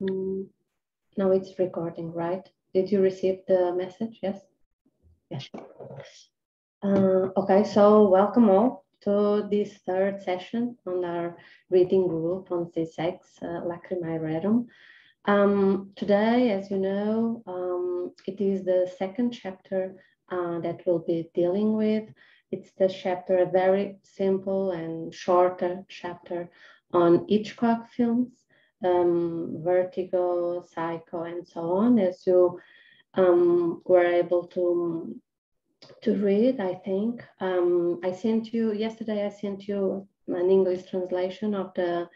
Mm, now it's recording, right? Did you receive the message? Yes? Yes. Uh, okay, so welcome all to this third session on our reading group on Zizek, uh, Lacrimae Rerum. Um, today, as you know, um, it is the second chapter uh, that we'll be dealing with. It's the chapter, a very simple and shorter chapter on Hitchcock films um, vertigo, psycho, and so on, as you um, were able to to read. I think um, I sent you yesterday. I sent you an English translation of the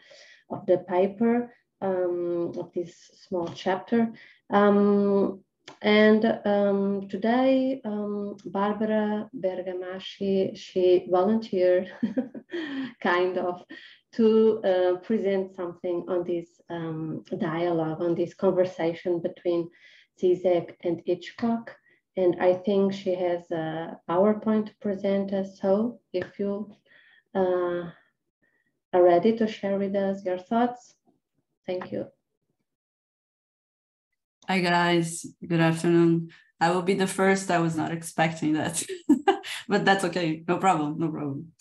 of the paper um, of this small chapter. Um, and um, today, Barbara Bergamaschi, she volunteered kind of to uh, present something on this um, dialogue, on this conversation between Zizek and Hitchcock. And I think she has a PowerPoint to present us. So if you uh, are ready to share with us your thoughts, thank you. Hi guys, good afternoon. I will be the first. I was not expecting that, but that's okay. No problem. No problem.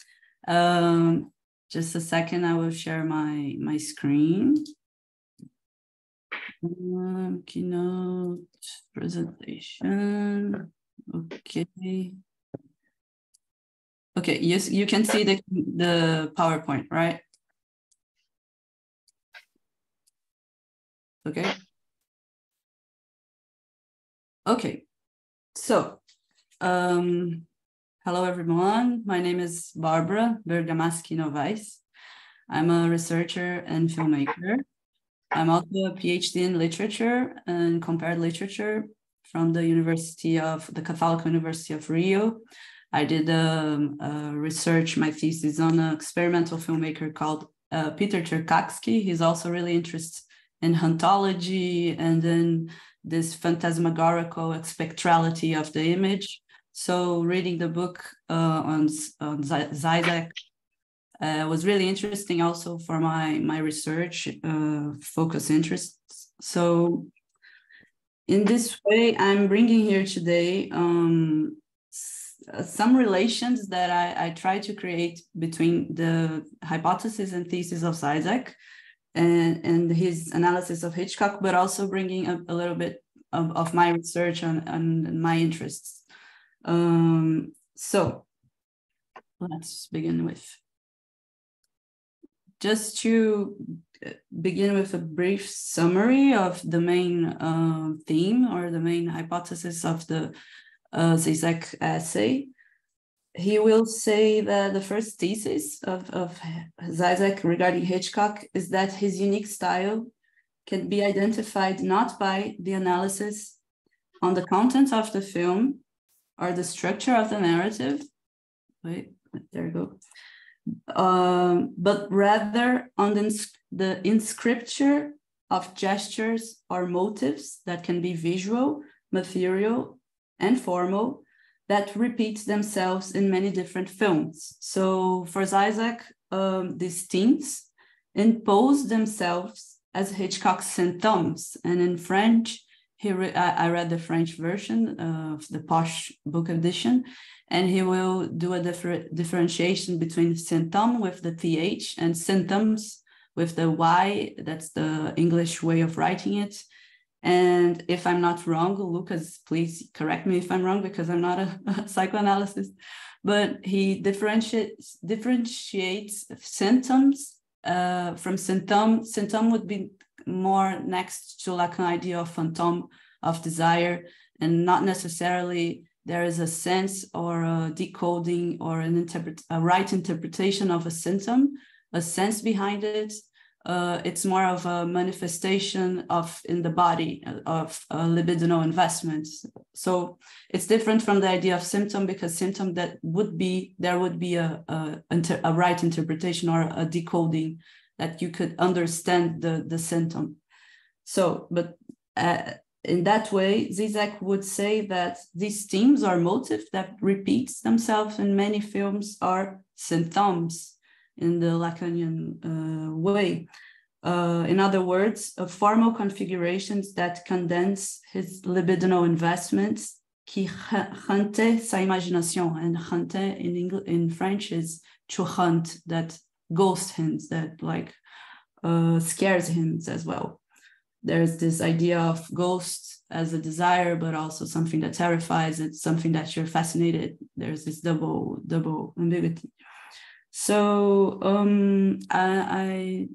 Um, just a second, I will share my, my screen. Um, keynote presentation. Okay. Okay, yes, you can see the, the PowerPoint, right? Okay. Okay, so um, Hello, everyone. My name is Barbara Bergamaschi Novaes. I'm a researcher and filmmaker. I'm also a PhD in literature and compared literature from the University of the Catholic University of Rio. I did um, research, my thesis on an experimental filmmaker called uh, Peter Tscherkassky. He's also really interested in hauntology and then this phantasmagorical spectrality of the image. So reading the book uh, on on Zizek uh, was really interesting, also for my my research uh, focus interests. So in this way, I'm bringing here today um, some relations that I, I try to create between the hypothesis and thesis of Zizek and, and his analysis of Hitchcock, but also bringing a, a little bit of, of my research and, on my interests. Um, so let's begin with. Just to uh, begin with a brief summary of the main uh, theme or the main hypothesis of the uh, Zizek essay. He will say that the first thesis of, of Zizek regarding Hitchcock is that his unique style can be identified not by the analysis on the content of the film, are the structure of the narrative. Wait, there you go. Um, but rather on the, the inscripture of gestures or motives that can be visual, material, and formal that repeat themselves in many different films. So for Zizek, um, these themes impose themselves as Hitchcock's symptoms, and in French, he re- I, read the French version of the Poche book edition, and he will do a different differentiation between symptom with the th and symptoms with the y. That's the English way of writing it. And if I'm not wrong, Lucas, please correct me if I'm wrong because I'm not a, a psychoanalyst. But he differentiates differentiates symptoms uh, from symptom. Symptom would be more next to like an idea of phantom of desire and not necessarily there is a sense or a decoding or an interpret a right interpretation of a symptom a sense behind it uh, it's more of a manifestation of in the body of libidinal investments so it's different from the idea of symptom because symptom that would be there would be a, a, a right interpretation or a decoding that you could understand the, the symptom. So, but uh, in that way, Zizek would say that these themes or motifs that repeats themselves in many films are symptoms in the Lacanian uh, way. Uh, in other words, uh, formal configurations that condense his libidinal investments qui hante sa imagination. And hante in English, in French is to hunt, that ghost hints, that like uh, scares him as well. There's this idea of ghosts as a desire, but also something that terrifies. It's something that you're fascinated. There's this double double ambiguity. So um, I, I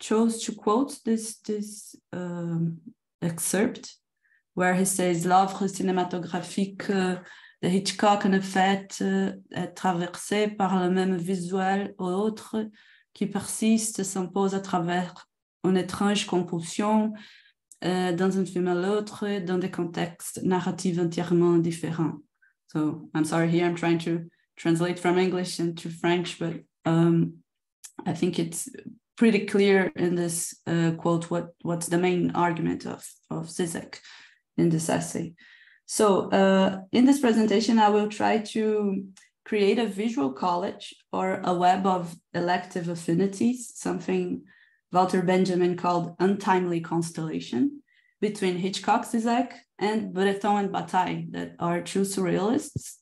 chose to quote this this um, excerpt where he says l'œuvre cinématographique de Hitchcock en fait est traversée par le même visuel autre qui persiste s'impose à travers une étrange compulsion euh, dans un film à l'autre dans des contextes narratifs entièrement différents. So I'm sorry here I'm trying to translate from English into French, but um, I think it's pretty clear in this uh, quote what what's the main argument of of Zizek in this essay. So uh, in this presentation, I will try to create a visual college or a web of elective affinities, something Walter Benjamin called untimely constellation between Hitchcock Zizek and Breton and Bataille that are true surrealists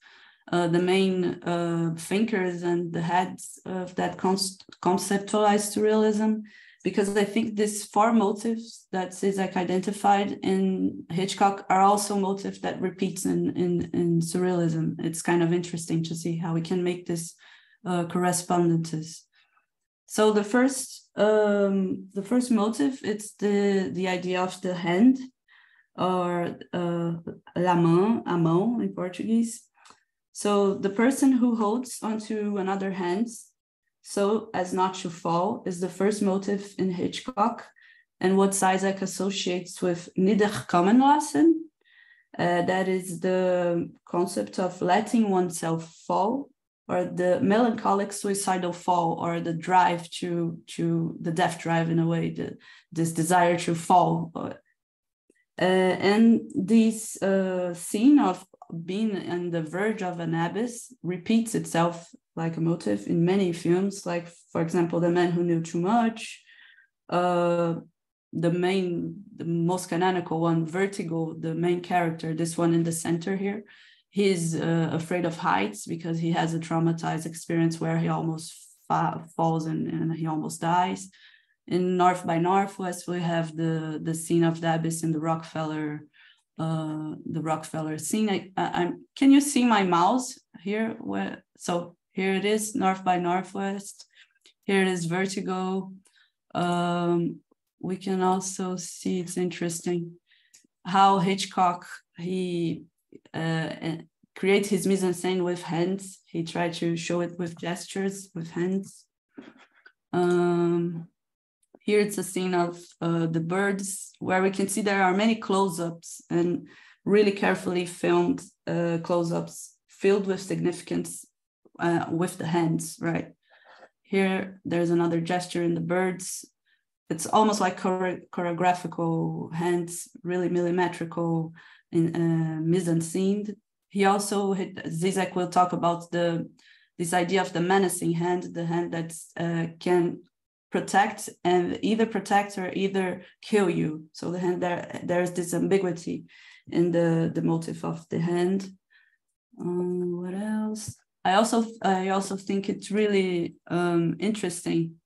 uh, the main uh, thinkers and the heads of that conceptualized surrealism, because I think these four motifs that Zizek identified in Hitchcock are also motifs that repeats in, in, in surrealism. It's kind of interesting to see how we can make this uh, correspondences. So the first um, the first motive it's the the idea of the hand or uh, la main, a mão in Portuguese, so the person who holds onto another hand so as not to fall is the first motive in Hitchcock and what Zizek associates with niederkommen lassen. Uh, that is the concept of letting oneself fall or the melancholic suicidal fall or the drive to to the death drive in a way the, this desire to fall. Uh, and this uh, scene of being on the verge of an abyss repeats itself like a motif in many films, like, for example, The Man Who Knew Too Much, uh, the main, the most canonical one, Vertigo, the main character, this one in the center here, he's uh, afraid of heights because he has a traumatized experience where he almost fa- falls and, and he almost dies. In North by Northwest, we have the, the scene of the abyss in the Rockefeller uh, the Rockefeller scene. I, I, can you see my mouse here? Where, so here it is, North by Northwest. Here it is Vertigo. Um, we can also see, it's interesting, how Hitchcock, he create his mise-en-scène with hands. He tried to show it with gestures, with hands. Um, here it's a scene of uh, the birds where we can see there are many close-ups and really carefully filmed uh, close-ups filled with significance uh, with the hands, right? Here, there's another gesture in the birds. It's almost like chore choreographical hands, really millimetrical in uh, mise-en-scene. He also, Zizek will talk about the this idea of the menacing hand, the hand that uh, can protect and either protect or either kill you. So the hand there there's this ambiguity in the the motive of the hand. Um, what else? I also I also think it's really um, interesting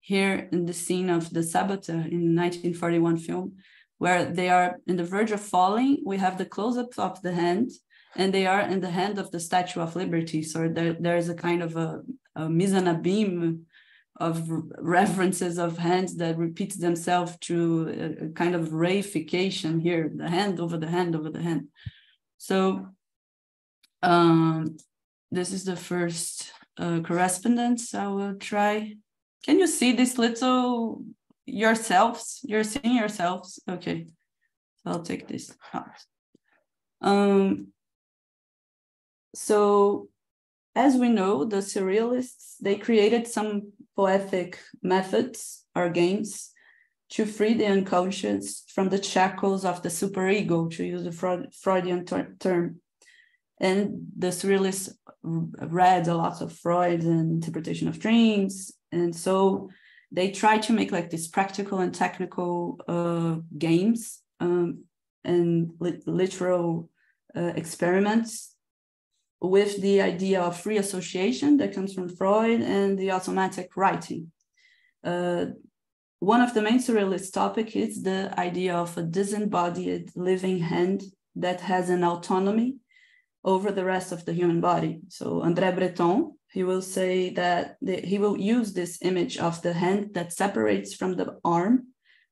here in the scene of the Saboteur in 1941 film, where they are in the verge of falling. We have the close-up of the hand, and they are in the hand of the Statue of Liberty. So there, there is a kind of a, a mise en abîme of references of hands that repeats themselves to a, kind of reification here, the hand over the hand over the hand. So um, this is the first uh, correspondence I will try. Can you see this little yourselves? You're seeing yourselves? Okay, so I'll take this out. Um, so as we know, the surrealists, they created some poetic methods or games to free the unconscious from the shackles of the superego, to use the Freudian ter term. And the surrealists read a lot of Freud and interpretation of dreams. And so they try to make like these practical and technical uh, games um, and li literal uh, experiments with the idea of free association that comes from Freud and the automatic writing. Uh, one of the main surrealist topic is the idea of a disembodied living hand that has an autonomy over the rest of the human body. So André Breton, he will say that the, he will use this image of the hand that separates from the arm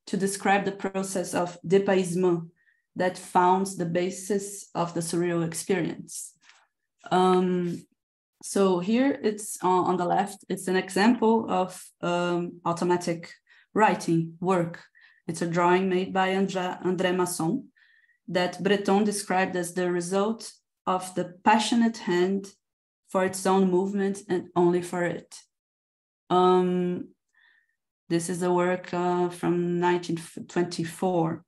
to describe the process of dépaysement that founds the basis of the surreal experience. Um, so here it's uh, on the left, it's an example of um, automatic writing work. It's a drawing made by André Masson that Breton described as the result of the passionate hand for its own movement and only for it. Um, this is a work uh, from 1924.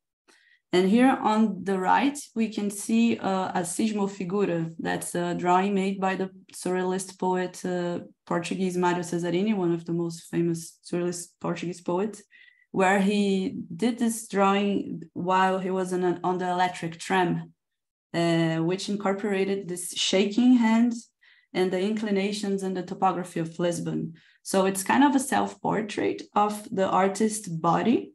And here on the right, we can see uh, a Cismo Figura. That's a drawing made by the surrealist poet uh, Portuguese Mário Cesariny, one of the most famous surrealist Portuguese poets, where he did this drawing while he was a, on the electric tram, uh, which incorporated this shaking hand and the inclinations and the topography of Lisbon. So it's kind of a self-portrait of the artist's body,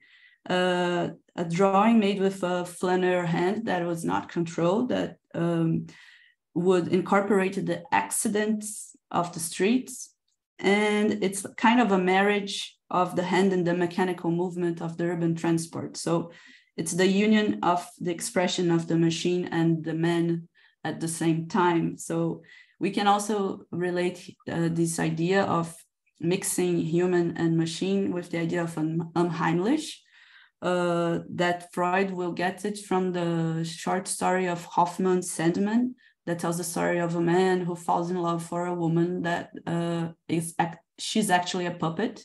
uh, a drawing made with a flaneur hand that was not controlled, that um, would incorporate the accidents of the streets. And it's kind of a marriage of the hand and the mechanical movement of the urban transport. So it's the union of the expression of the machine and the man at the same time. So we can also relate uh, this idea of mixing human and machine with the idea of an unheimlich, uh, that Freud will get it from the short story of Hoffmann's Sandman that tells the story of a man who falls in love for a woman that uh, is she's actually a puppet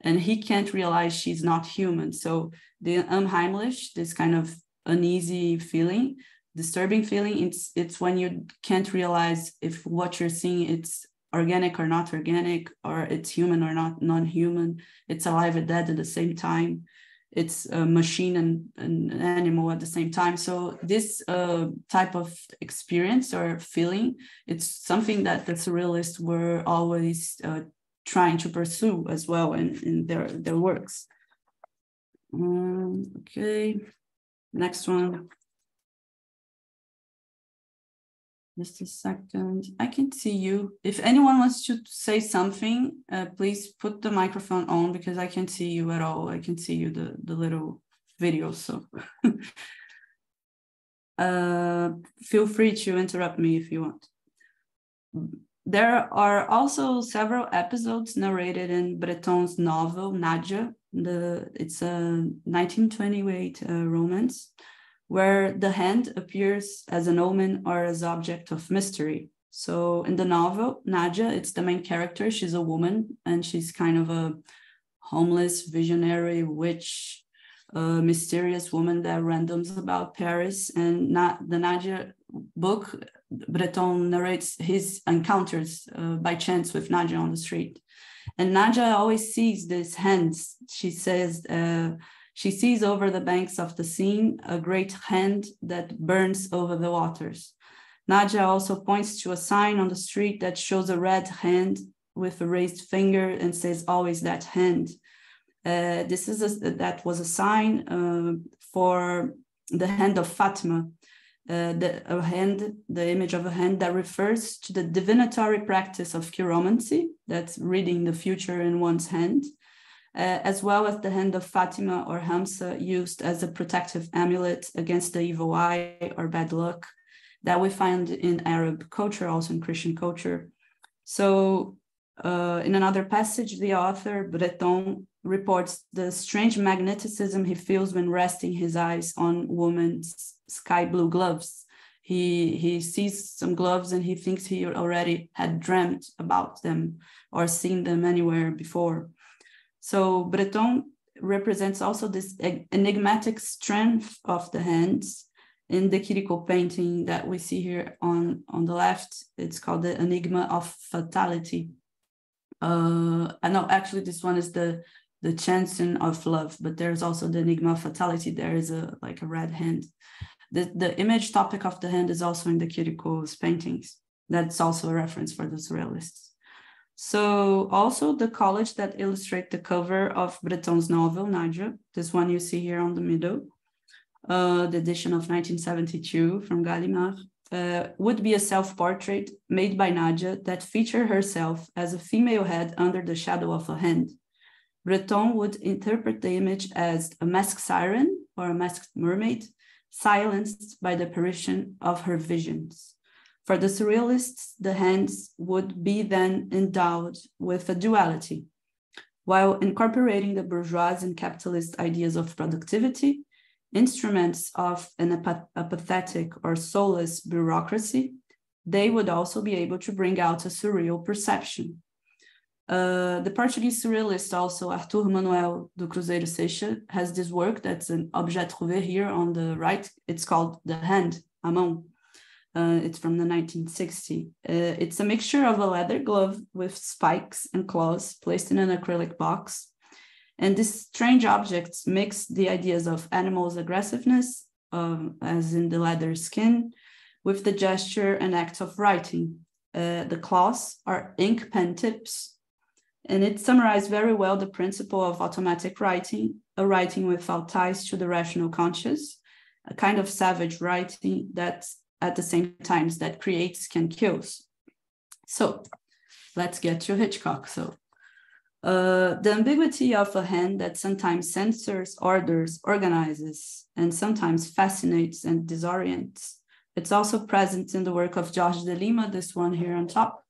and he can't realize she's not human. So the unheimlich, this kind of uneasy feeling, disturbing feeling, it's it's when you can't realize if what you're seeing it's organic or not organic, or it's human or not non-human, it's alive or dead at the same time. It's a machine and an animal at the same time. So this uh, type of experience or feeling it's something that the surrealists were always uh, trying to pursue as well in, in their their works. Um, okay. Next one Just a second. I can see you. If anyone wants to say something, uh, please put the microphone on because I can't see you at all. I can see you the, the little video. So uh, feel free to interrupt me if you want. There are also several episodes narrated in Breton's novel Nadja. The, it's a 1928 uh, romance where the hand appears as an omen or as object of mystery. So in the novel, Nadja, it's the main character. She's a woman and she's kind of a homeless, visionary witch, a mysterious woman that randoms about Paris. And not the Nadja book, Breton narrates his encounters uh, by chance with Nadja on the street. And Nadja always sees these hands. She says, uh, she sees over the banks of the Seine a great hand that burns over the waters. Nadja also points to a sign on the street that shows a red hand with a raised finger and says, always that hand. Uh, this is a, that was a sign uh, for the hand of Fatma, uh, the a hand, the image of a hand that refers to the divinatory practice of chiromancy, that's reading the future in one's hand, uh, as well as the hand of Fatima or Hamsa used as a protective amulet against the evil eye or bad luck that we find in Arab culture, also in Christian culture. So uh, in another passage, the author Breton reports the strange magnetism he feels when resting his eyes on woman's sky blue gloves. He, he sees some gloves and he thinks he already had dreamt about them or seen them anywhere before. So Breton represents also this enigmatic strength of the hands in the Chirico painting that we see here on, on the left. It's called the Enigma of Fatality. Uh, I know actually this one is the the chanson of love, but there's also the enigma of fatality. There is a like a red hand. The, the image topic of the hand is also in the Chirico's paintings. That's also a reference for the surrealists. So also the collage that illustrate the cover of Breton's novel, Nadja, this one you see here on the middle, uh, the edition of 1972 from Gallimard, uh, would be a self-portrait made by Nadja that feature herself as a female head under the shadow of a hand. Breton would interpret the image as a masked siren or a masked mermaid, silenced by the apparition of her visions. For the surrealists, the hands would be then endowed with a duality. While incorporating the bourgeois and capitalist ideas of productivity, instruments of an apathetic or soulless bureaucracy, they would also be able to bring out a surreal perception. Uh, the Portuguese surrealist also, Artur Manuel do Cruzeiro Seixas, has this work that's an objet trouvé here on the right. It's called The Hand, a mão. Uh, it's from the 1960. Uh, it's a mixture of a leather glove with spikes and claws placed in an acrylic box and this strange object mix the ideas of animals' aggressiveness, um, as in the leather skin, with the gesture and act of writing. Uh, the claws are ink pen tips, and it summarized very well the principle of automatic writing, a writing without ties to the rational conscious, a kind of savage writing that at the same times that creates can kills. So let's get to Hitchcock. So uh, the ambiguity of a hand that sometimes censors, orders, organizes, and sometimes fascinates and disorients. It's also present in the work of Jorge de Lima, this one here on top,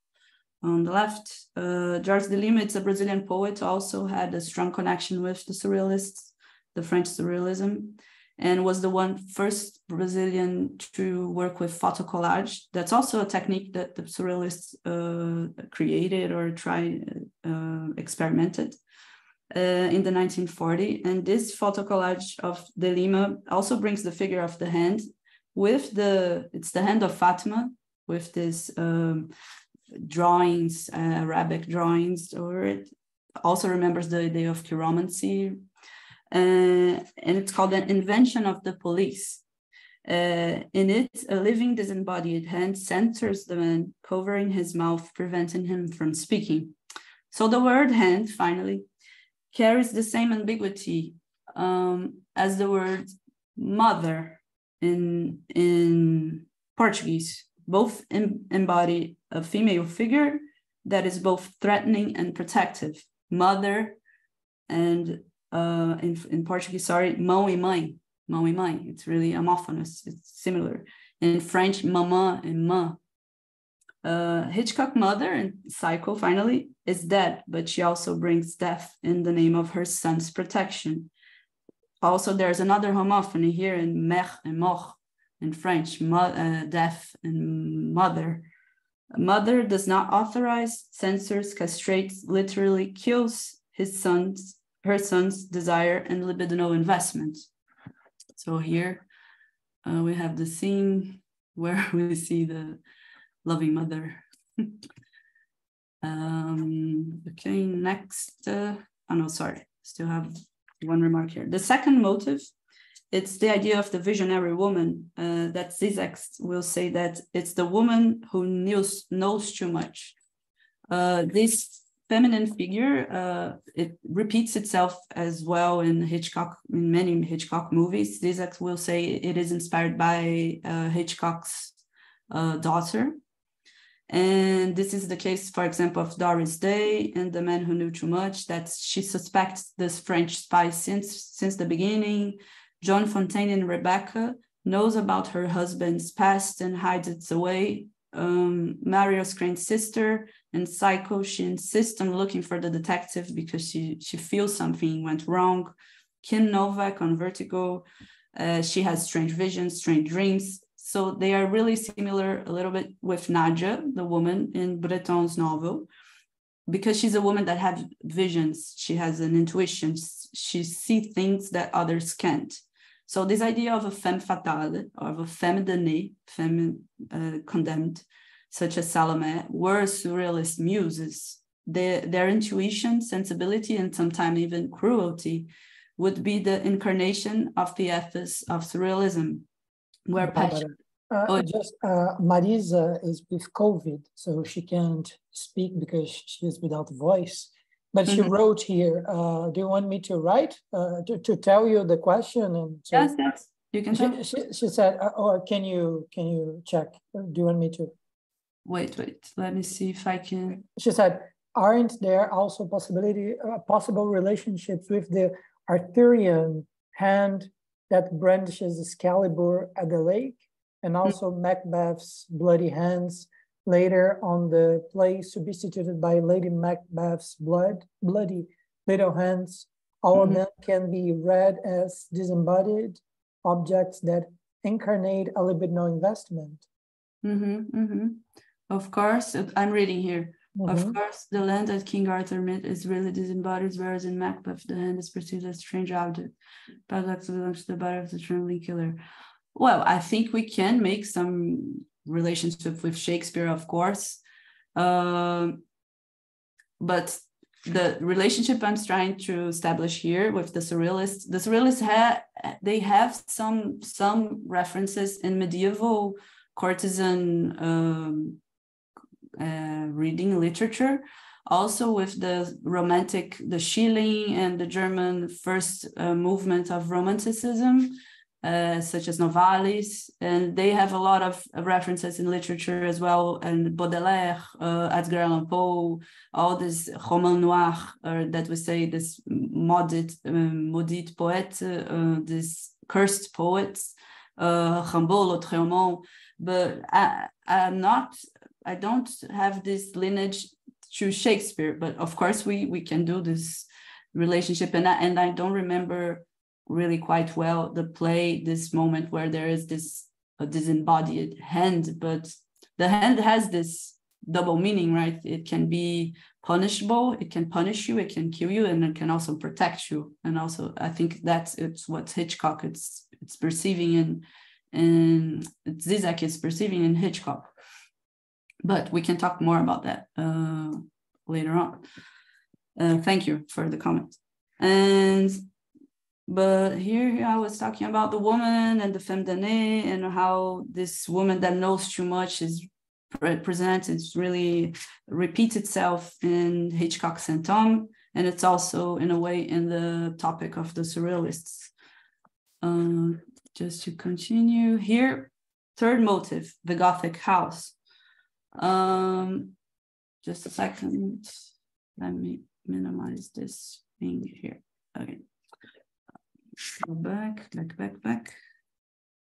on the left. Uh, Jorge de Lima, it's a Brazilian poet, also had a strong connection with the Surrealists, the French Surrealism and was the one first Brazilian to work with photo collage. That's also a technique that the surrealists uh, created or tried, uh, experimented uh, in the 1940. And this photo collage of De Lima also brings the figure of the hand with the, it's the hand of Fatima with this um, drawings, uh, Arabic drawings, or it also remembers the idea of chiromancy, and it's called an invention of the police. Uh, in it, a living disembodied hand censors the man, covering his mouth, preventing him from speaking. So the word hand, finally, carries the same ambiguity um, as the word mother in, in Portuguese. Both em- embody a female figure that is both threatening and protective. Mother and uh, in, in Portuguese, sorry, mão e mãe, mão e mãe. It's really homophonous, it's similar. In French, maman and ma. Uh, Hitchcock mother and Psycho finally is dead, but she also brings death in the name of her son's protection. Also, there's another homophony here in mère and mort in French, mo- uh, death and mother. Mother does not authorize, censors, castrates, literally kills his sons her son's desire and libidinal investment. So here uh, we have the scene where we see the loving mother. um, okay, next. Uh, oh no, sorry, still have one remark here. The second motive, it's the idea of the visionary woman uh, that Zizek will say that it's the woman who knows, knows too much. Uh, this feminine figure. Uh, it repeats itself as well in Hitchcock, in many Hitchcock movies. Zizek will say it is inspired by uh, Hitchcock's uh, daughter. And this is the case, for example, of Doris Day and The Man Who Knew Too Much, that she suspects this French spy since, since the beginning. Joan Fontaine and Rebecca knows about her husband's past and hides it away. Um, Crane's sister and Psycho, she insists on looking for the detective because she, she feels something went wrong. Kim Novak on Vertigo, uh, she has strange visions, strange dreams. So they are really similar a little bit with Nadja, the woman in Breton's novel, because she's a woman that has visions. She has an intuition. She sees things that others can't. So this idea of a femme fatale, or of a femme damnée, femme uh, condemned, such as Salome, were surrealist muses. their, their intuition, sensibility, and sometimes even cruelty would be the incarnation of the ethos of surrealism, where passion. Uh, oh. Just uh, Marisa is with COVID, so she can't speak because she is without voice. But she mm-hmm. wrote here. Uh, do you want me to write uh, to, to tell you the question? And so yes, yes, you can. She, she, she, said, uh, or can you can you check? Do you want me to? Wait, wait. Let me see if I can. She said, aren't there also possibility uh, possible relationships with the Arthurian hand that brandishes Excalibur at the lake, and mm-hmm. also mm-hmm. Macbeth's bloody hands later on the play substituted by Lady Macbeth's blood, bloody little hands. All mm-hmm. of them can be read as disembodied objects that incarnate a libidinal investment. Mm-hmm, mm-hmm. Of course, I'm reading here. Mm-hmm. Of course, the land that King Arthur met is really disembodied, whereas in Macbeth, the hand is perceived as a strange object. Paradox belongs to the body of the trembling killer. Well, I think we can make some relationship with Shakespeare, of course. Uh, but the relationship I'm trying to establish here with the surrealists, the surrealists have they have some some references in medieval courtesan um, uh, reading literature, also with the romantic, the Schelling and the German first uh, movement of Romanticism uh, such as Novalis, and they have a lot of references in literature as well, and Baudelaire, uh, Edgar Allan Poe, all this roman noir, uh, that we say this maudit, um, maudit poet, uh, this cursed poets, uh, Rimbaud, but I, I'm not, I don't have this lineage to Shakespeare, but of course we we can do this relationship, and I, and I don't remember really quite well the play this moment where there is this disembodied hand but the hand has this double meaning right? It can be punishable it can punish you it can kill you and it can also protect you. And also i think that's it's what hitchcock it's it's perceiving in and zizek is perceiving in hitchcock but we can talk more about that uh, later on uh, thank you for the comment and but here I was talking about the woman and the femme damnée and how this woman that knows too much is presented, really repeats itself in Hitchcock's and Tom, and it's also in a way in the topic of the surrealists. Uh, just to continue here, third motive, the Gothic house. Um, just a second, let me minimize this thing here. Okay. Go back, back, back, back.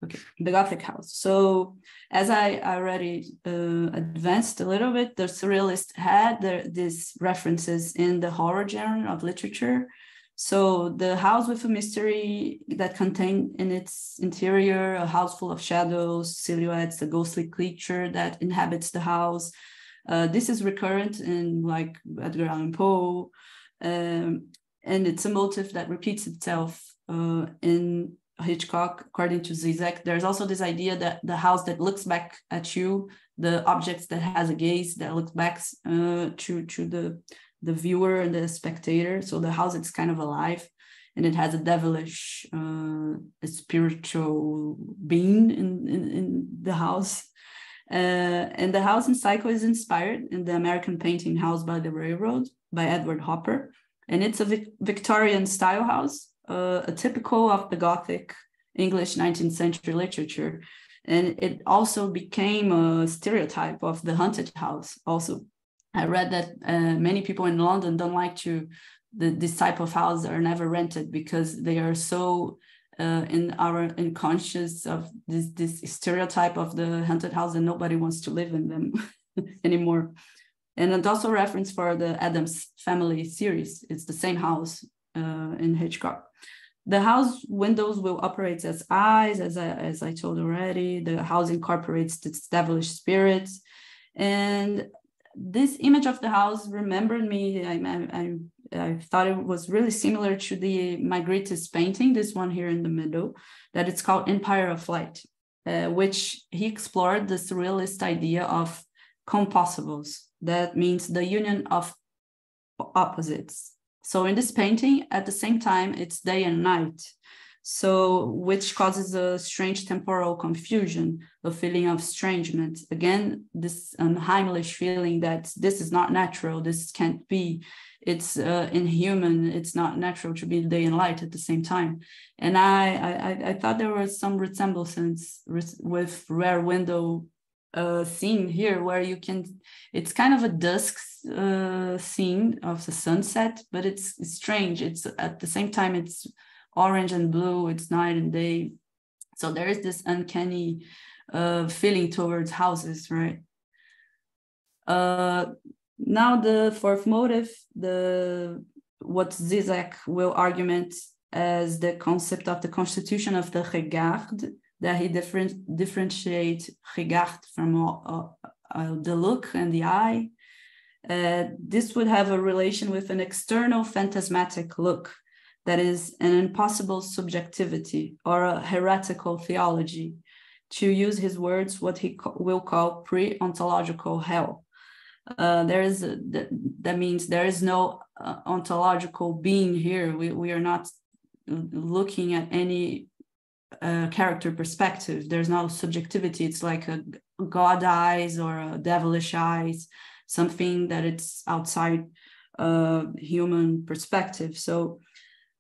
Okay, the Gothic house. So as I already uh, advanced a little bit, the surrealists had the, these references in the horror genre of literature. So the house with a mystery that contained in its interior a house full of shadows, silhouettes, a ghostly creature that inhabits the house. Uh, this is recurrent in like Edgar Allan Poe, um, and it's a motif that repeats itself uh, in Hitchcock, according to Zizek, there's also this idea that the house that looks back at you, the objects that has a gaze that looks back uh, to to the the viewer and the spectator. So the house it's kind of alive, and it has a devilish, uh, a spiritual being in, in, in the house. Uh, and the house in Psycho is inspired in the American painting House by the Railroad by Edward Hopper, and it's a Vic- Victorian style house uh, a typical of the Gothic English 19th century literature. And it also became a stereotype of the haunted house. Also, I read that uh, many people in London don't like to, the, this type of house are never rented because they are so uh, in our unconscious of this, this stereotype of the haunted house and nobody wants to live in them anymore. And it's also reference for the Addams Family series. It's the same house uh, in Hitchcock. The house windows will operate as eyes, as I, as I told already. The house incorporates its devilish spirits. And this image of the house remembered me. I, I, I thought it was really similar to the Magritte's painting, this one here in the middle, that it's called Empire of Light, uh, which he explored the surrealist idea of compossibles. That means the union of opposites. So in this painting, at the same time, it's day and night. So which causes a strange temporal confusion, a feeling of estrangement. Again, this unheimlich feeling that this is not natural, this can't be, it's uh, inhuman, it's not natural to be day and light at the same time. And I, I, I thought there was some resemblance with Rear Window uh, scene here where you can it's kind of a dusk uh, scene of the sunset but it's, it's strange it's at the same time it's orange and blue it's night and day. So there is this uncanny uh, feeling towards houses right? Uh, now the fourth motive the what Zizek will argument as the concept of the constitution of the regard that he different, differentiate regard from uh, uh, the look and the eye. Uh, this would have a relation with an external phantasmatic look that is an impossible subjectivity or a heretical theology, to use his words, what he will call pre ontological hell. Uh, there is a, that, that means there is no uh, ontological being here. We, we are not looking at any a character perspective. There's no subjectivity. It's like a God eyes or a devilish eyes, something that it's outside uh, human perspective. So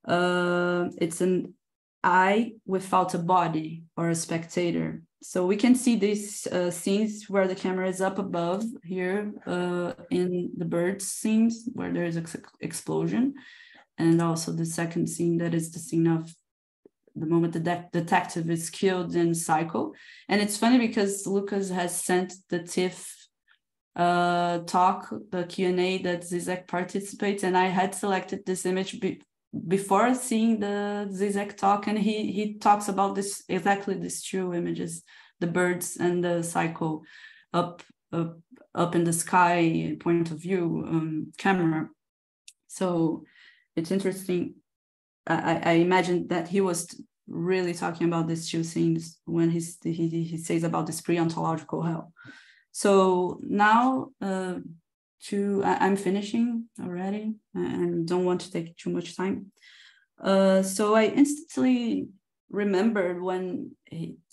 uh, it's an eye without a body or a spectator. So we can see these uh, scenes where the camera is up above here uh, in the bird scenes where there is an explosion. And also the second scene that is the scene of the moment the de- detective is killed in Psycho. And it's funny because Lucas has sent the TIFF uh, talk, the Q&A that Zizek participates, and I had selected this image before seeing the Zizek talk, and he he talks about this exactly these two images, the birds and the Psycho, up up up in the sky point of view um, camera. So it's interesting I, I imagine that he was really talking about these two things when he's, he, he says about this pre-ontological hell. So now uh, to, I, am finishing already and don't want to take too much time. Uh, so I instantly remembered when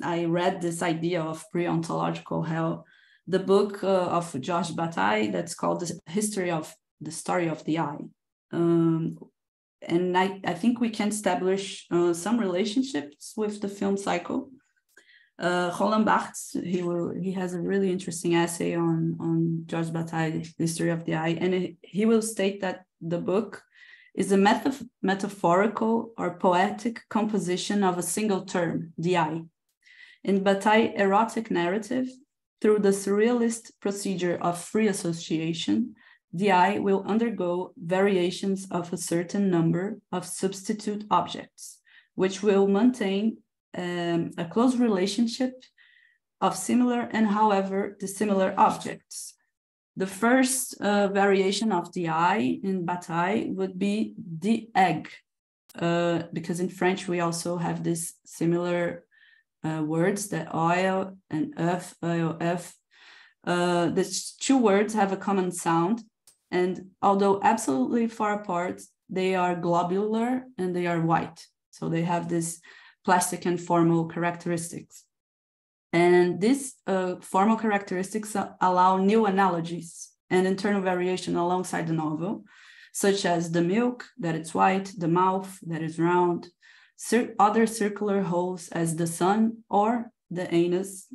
I read this idea of pre-ontological hell, the book uh, of Georges Bataille that's called The History of the Story of the Eye. Um, and I, I think we can establish uh, some relationships with the film Psycho. Uh, Roland Barthes, he will he has a really interesting essay on on Georges Bataille, the history of the eye, and he will state that the book is a meta- metaphorical or poetic composition of a single term, the eye. In Bataille erotic narrative, through the surrealist procedure of free association, the eye will undergo variations of a certain number of substitute objects, which will maintain um, a close relationship of similar and however dissimilar objects. The first uh, variation of the eye in Bataille would be the egg, uh, because in French we also have this similar uh, words that oil and f, oil, f. Uh, these two words have a common sound and although absolutely far apart, they are globular and they are white. So they have this plastic and formal characteristics. And these uh, formal characteristics allow new analogies and internal variation alongside the novel, such as the milk, that it's white, the mouth, that is round, cir other circular holes as the sun or the anus.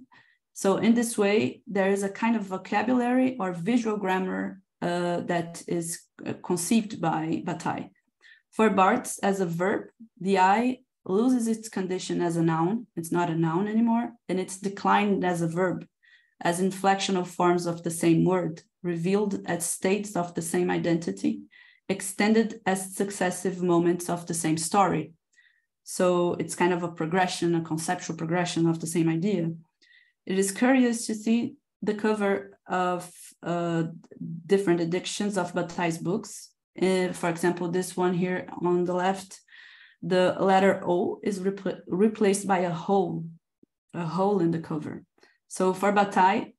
So in this way, there is a kind of vocabulary or visual grammar uh, that is uh, conceived by Bataille. For Barthes, as a verb, the eye loses its condition as a noun. It's not a noun anymore, and it's declined as a verb, as inflectional forms of the same word, revealed as states of the same identity, extended as successive moments of the same story. So it's kind of a progression, a conceptual progression of the same idea. It is curious to see the cover of uh, different editions of Bataille's books. Uh, for example, this one here on the left, the letter O is repl replaced by a hole, a hole in the cover. So for Bataille,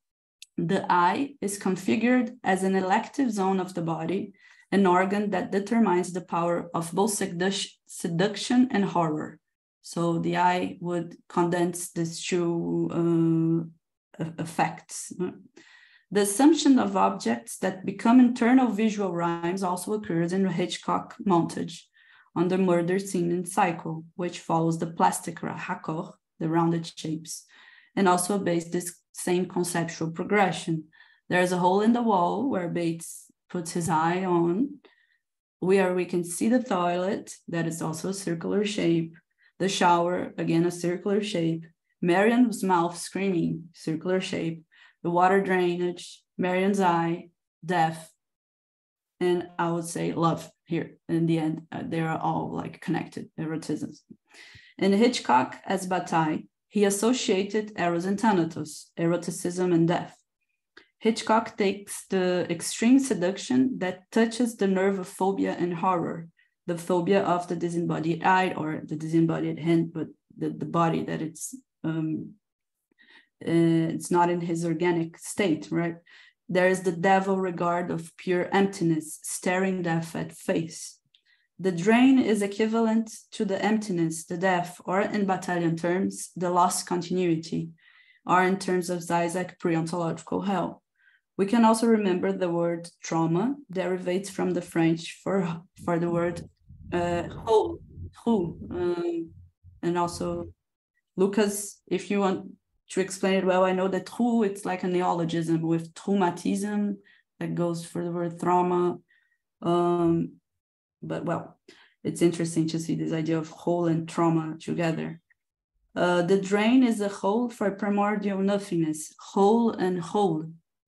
the eye is configured as an elective zone of the body an organ that determines the power of both seduction and horror. So the eye would condense these two uh, effects. The assumption of objects that become internal visual rhymes also occurs in Hitchcock montage on the murder scene in Psycho, which follows the plastic raccord, the rounded shapes, and also obeys this same conceptual progression. There's a hole in the wall where Bates puts his eye on, where we can see the toilet, that is also a circular shape, the shower, again a circular shape, Marion's mouth screaming, circular shape, the water drainage, Marion's eye, death, and I would say love here in the end. Uh, they are all like connected, erotisms. In Hitchcock as Bataille, he associated eros and thanatos, eroticism and death. Hitchcock takes the extreme seduction that touches the nerve of phobia and horror, the phobia of the disembodied eye or the disembodied hand, but the, the body that it's um, uh, it's not in his organic state, right? There is the devil regard of pure emptiness, staring death at face. The drain is equivalent to the emptiness, the death, or in Bataillean terms, the lost continuity, or in terms of Zizek, pre-ontological hell. We can also remember the word trauma derivates from the French for, for the word uh, who, who um, and also Lucas, if you want to explain it well, I know that true, it's like a neologism with traumatism that goes for the word trauma. Um, but well, it's interesting to see this idea of hole and trauma together. Uh, the drain is a hole for primordial nothingness, whole and whole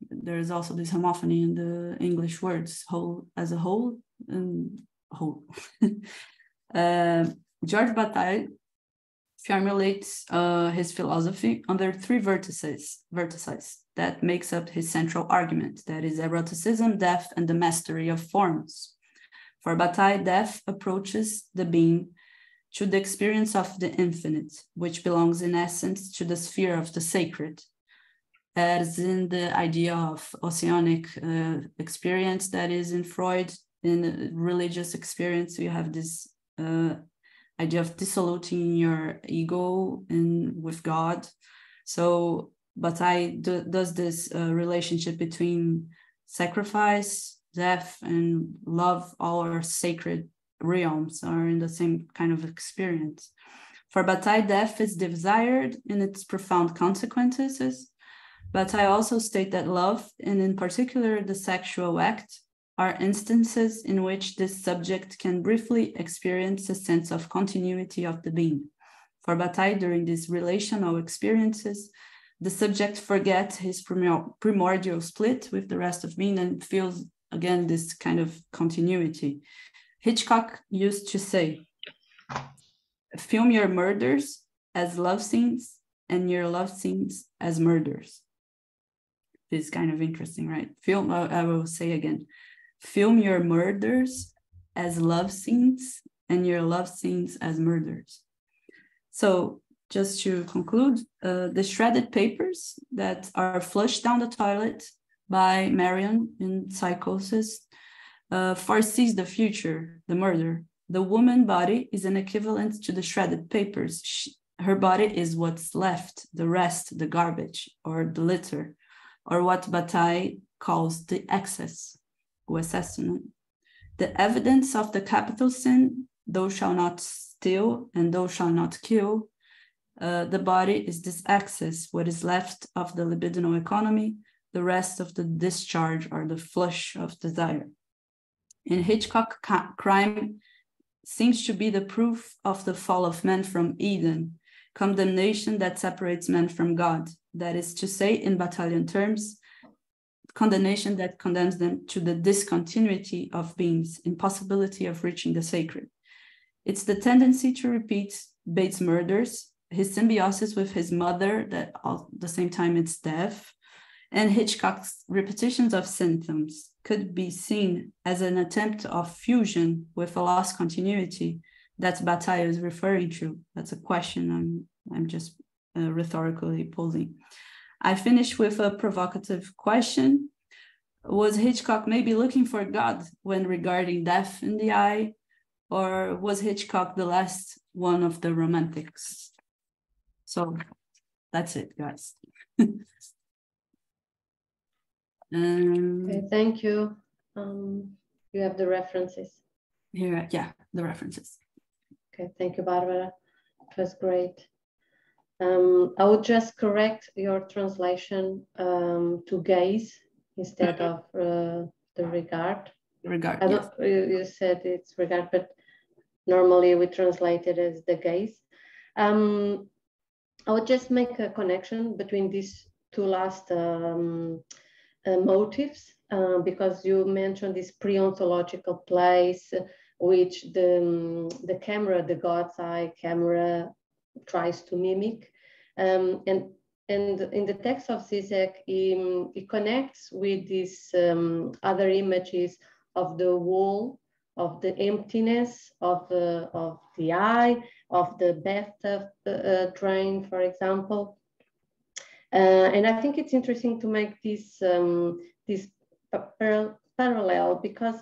there is also this homophony in the English words, whole as a whole and whole. uh, Georges Bataille formulates uh, his philosophy under three vertices, vertices that makes up his central argument, that is eroticism, death, and the mastery of forms. For Bataille, death approaches the being to the experience of the infinite, which belongs in essence to the sphere of the sacred, as in the idea of oceanic uh, experience that is in Freud. In religious experience, you have this uh, idea of dissoluting your ego and with God. So, Bataille do, does this uh, relationship between sacrifice, death, and love. All our sacred realms are in the same kind of experience. For Bataille, death is desired in its profound consequences but I also state that love, and in particular the sexual act, are instances in which this subject can briefly experience a sense of continuity of the being. For Bataille, during these relational experiences, the subject forgets his primordial split with the rest of being and feels again this kind of continuity. Hitchcock used to say, film your murders as love scenes and your love scenes as murders is kind of interesting, right? Film, I will say again, film your murders as love scenes and your love scenes as murders. So just to conclude, uh, the shredded papers that are flushed down the toilet by Marion in psychosis uh, foresees the future, the murder. The woman body is an equivalent to the shredded papers. She, her body is what's left, the rest, the garbage or the litter or what Bataille calls the excess, o assessment. The evidence of the capital sin, thou shalt not steal and thou shalt not kill, uh, the body is this excess, what is left of the libidinal economy, the rest of the discharge or the flush of desire. In Hitchcock, crime seems to be the proof of the fall of man from Eden, condemnation that separates man from God, that is to say, in Bataillean terms, condemnation that condemns them to the discontinuity of beings, impossibility of reaching the sacred. It's the tendency to repeat Bates' murders, his symbiosis with his mother, that at the same time it's death, and Hitchcock's repetitions of symptoms could be seen as an attempt of fusion with a lost continuity that Bataille is referring to. That's a question I'm, I'm just uh, rhetorically posing. I finish with a provocative question. was Hitchcock maybe looking for God when regarding death in the eye, or was Hitchcock the last one of the romantics? So that's it, guys. um, okay, thank you. Um, you have the references. Here, yeah, the references. Okay, thank you, Barbara. It was great. Um, I would just correct your translation um, to gaze instead of uh, the regard. Regard. I. Yes. You said it's regard, but normally we translate it as the gaze. Um, I would just make a connection between these two last um, uh, motives uh, because you mentioned this pre-ontological place which the, um, the camera, the God's eye camera tries to mimic. Um, and and in the text of Zizek, he, he connects with these um, other images of the wall, of the emptiness of the, of the eye, of the bathtub uh, drain, for example. Uh, and I think it's interesting to make this, um, this par parallel because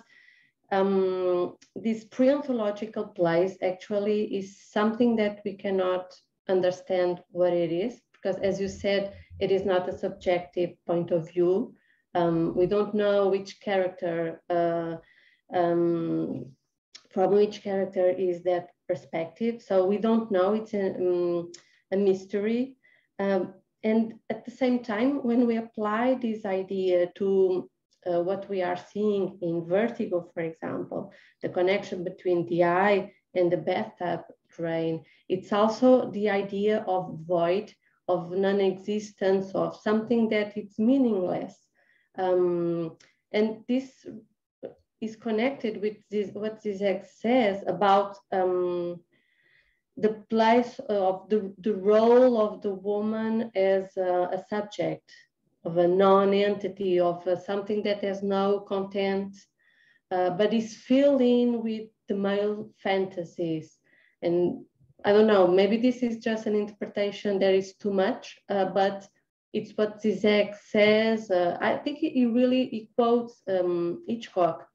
um, this pre-ontological place actually is something that we cannot understand what it is because as you said, it is not a subjective point of view. Um, we don't know which character, uh, um, from which character is that perspective. So we don't know, it's a, um, a mystery. Um, and at the same time, when we apply this idea to uh, what we are seeing in vertigo, for example, the connection between the eye and the bathtub drain, it's also the idea of void of non-existence, of something that it's meaningless. Um, and this is connected with this, what Zizek says about um, the place of the, the role of the woman as a, a subject of a non-entity, of a, something that has no content, uh, but is filled in with the male fantasies. And I don't know, maybe this is just an interpretation that is too much, uh, but it's what Zizek says. Uh, I think he, he really he quotes um, Hitchcock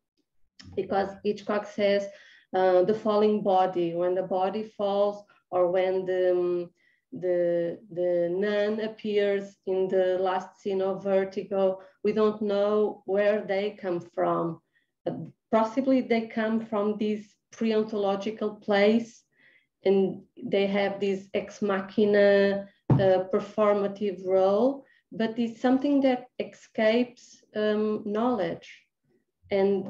because Hitchcock says uh, the falling body, when the body falls or when the, um, the, the nun appears in the last scene of Vertigo, we don't know where they come from. possibly they come from this pre-ontological place and they have this ex machina uh, performative role, but it's something that escapes um, knowledge. And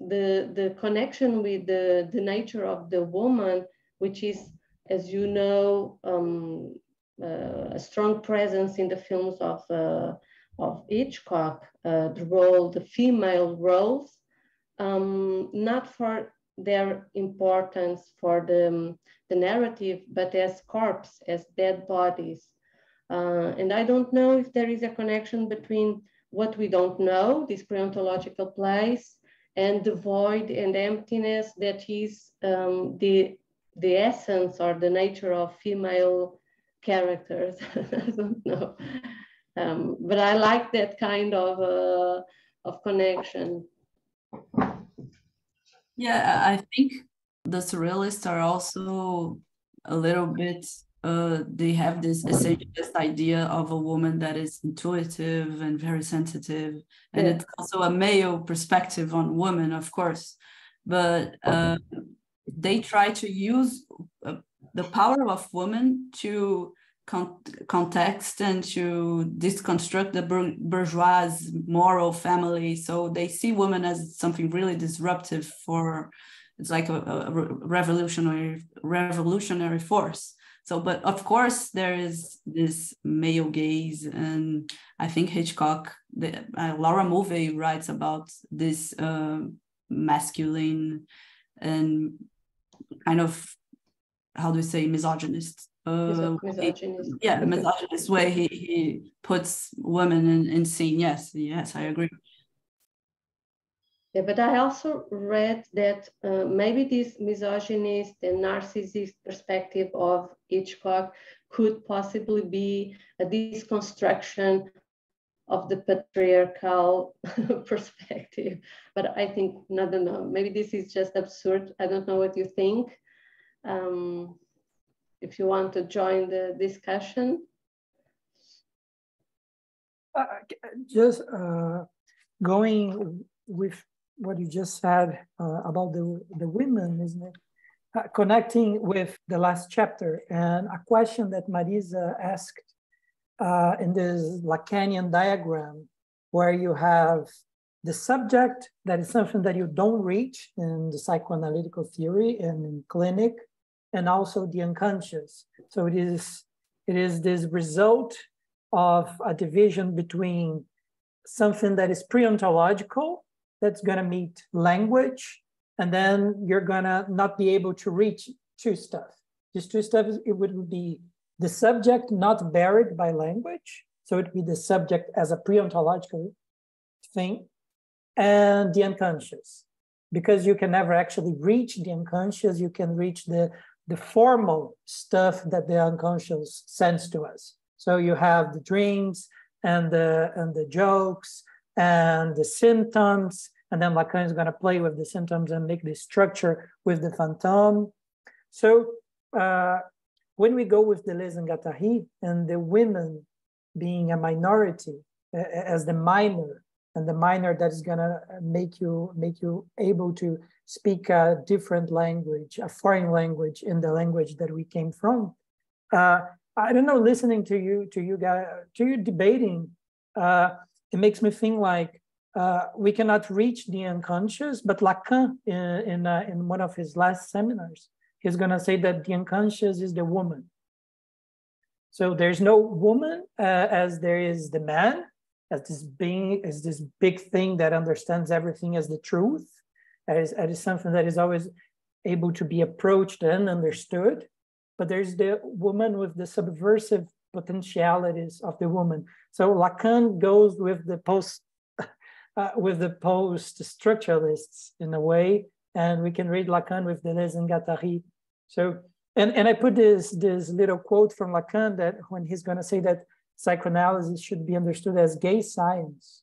the, the connection with the, the nature of the woman, which is, as you know, um, uh, a strong presence in the films of, uh, of Hitchcock, uh, the role, the female roles, um, not for their importance for the, um, the narrative, but as corpse, as dead bodies. Uh, and I don't know if there is a connection between what we don't know, this pre-ontological place, and the void and emptiness that is um, the, the essence or the nature of female characters. I don't know. Um, but I like that kind of, uh, of connection. Yeah, I think the surrealists are also a little bit uh, they have this essentialist idea of a woman that is intuitive and very sensitive and yeah. it's also a male perspective on women of course but uh, they try to use uh, the power of women to con- context and to deconstruct the bourgeois moral family. So they see women as something really disruptive for it's like a, a revolutionary revolutionary force. So but of course there is this male gaze and i think hitchcock the, uh, laura mulvey writes about this uh, masculine and kind of how do we say misogynist? Uh, misogynist. yeah misogynist way he, he puts women in, in scene. Yes yes i agree. Yeah, but I also read that uh, maybe this misogynist and narcissist perspective of Hitchcock could possibly be a deconstruction of the patriarchal perspective. But I think, I don't know, maybe this is just absurd. I don't know what you think. Um, if you want to join the discussion. Uh, just uh, going with what you just said uh, about the, the women, isn't it? Uh, connecting with the last chapter and a question that Marisa asked uh, in this Lacanian diagram, where you have the subject that is something that you don't reach in the psychoanalytical theory and in clinic, and also the unconscious. So it is, it is this result of a division between something that is pre-ontological, that's gonna meet language, and then you're gonna not be able to reach two stuff. These two stuff, it would be the subject not buried by language, so it would be the subject as a pre-ontological thing, and the unconscious. Because you can never actually reach the unconscious, you can reach the, the formal stuff that the unconscious sends to us. So you have the dreams and the, and the jokes and the symptoms, and then Lacan is going to play with the symptoms and make this structure with the phantom. So uh, when we go with Deleuze and Guattari and the women being a minority as the minor and the minor that is gonna make you make you able to speak a different language, a foreign language in the language that we came from. Uh, I don't know, listening to you, to you guys, to you debating, uh, it makes me think like uh, we cannot reach the unconscious, but Lacan in in, uh, in one of his last seminars he's going to say that the unconscious is the woman. So there's no woman uh, as there is the man, as this being, as this big thing that understands everything as the truth, as, as something that is always able to be approached and understood. But there's the woman with the subversive potentialities of the woman. So Lacan goes with the post uh, with the post structuralists in a way, and we can read Lacan with Deleuze and Guattari so, and, and I put this, this little quote from Lacan that when he's going to say that psychoanalysis should be understood as gay science.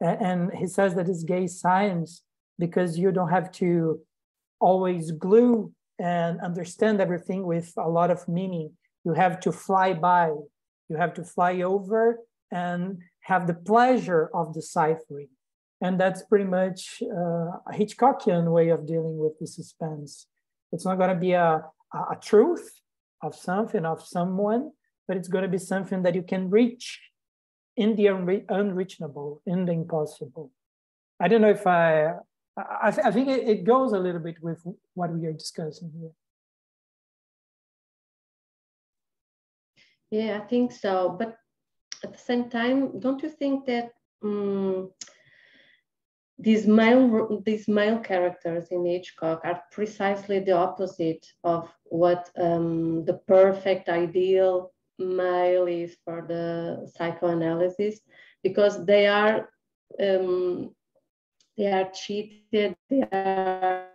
And he says that it's gay science because you don't have to always glue and understand everything with a lot of meaning. You have to fly by, you have to fly over and have the pleasure of deciphering. And that's pretty much uh, a Hitchcockian way of dealing with the suspense. It's not going to be a, a truth of something, of someone, but it's going to be something that you can reach in the unre unreachable, in the impossible. I don't know if I, I, th I think it, it goes a little bit with what we are discussing here. Yeah, I think so. But at the same time, don't you think that um, these male these male characters in Hitchcock are precisely the opposite of what um, the perfect ideal male is for the psychoanalysis because they are um, they are cheated they are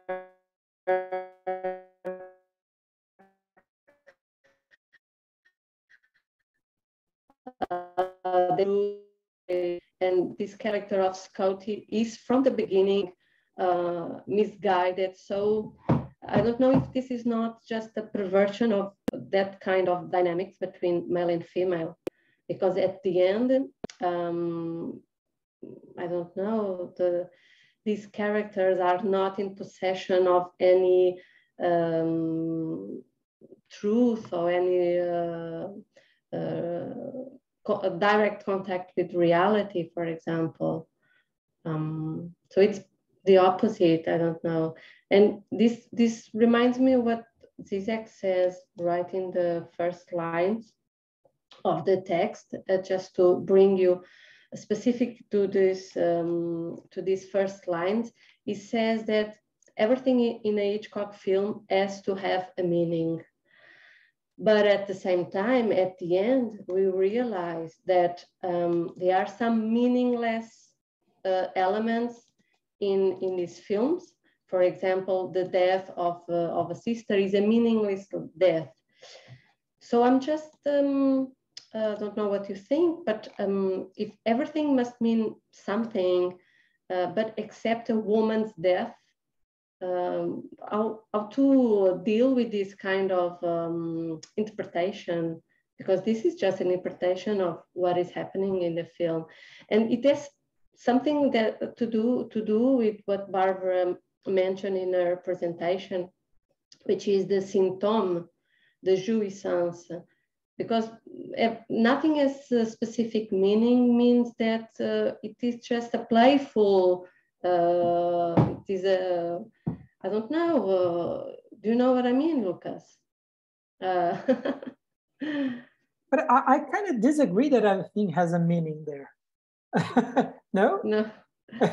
uh, they and this character of Scotty is from the beginning uh, misguided. So I don't know if this is not just a perversion of that kind of dynamics between male and female, because at the end, um, I don't know, the, these characters are not in possession of any um, truth or any uh, uh, co direct contact with reality, for example. Um, so it's the opposite, I don't know. And this, this reminds me of what Zizek says right in the first lines of the text, uh, just to bring you specific to this um, to these first lines. He says that everything in a Hitchcock film has to have a meaning. But at the same time, at the end, we realize that um, there are some meaningless uh, elements in, in these films. For example, the death of, uh, of a sister is a meaningless death. So I'm just um, uh, don't know what you think, but um, if everything must mean something, uh, but except a woman's death, um, how, how to deal with this kind of um, interpretation, because this is just an interpretation of what is happening in the film. And it has something that to do to do with what Barbara mentioned in her presentation, which is the symptom, the jouissance because nothing has a specific meaning means that uh, it is just a playful uh, it is a i don't know uh, do you know what i mean lucas uh, but i, I kind of disagree that everything has a meaning there no no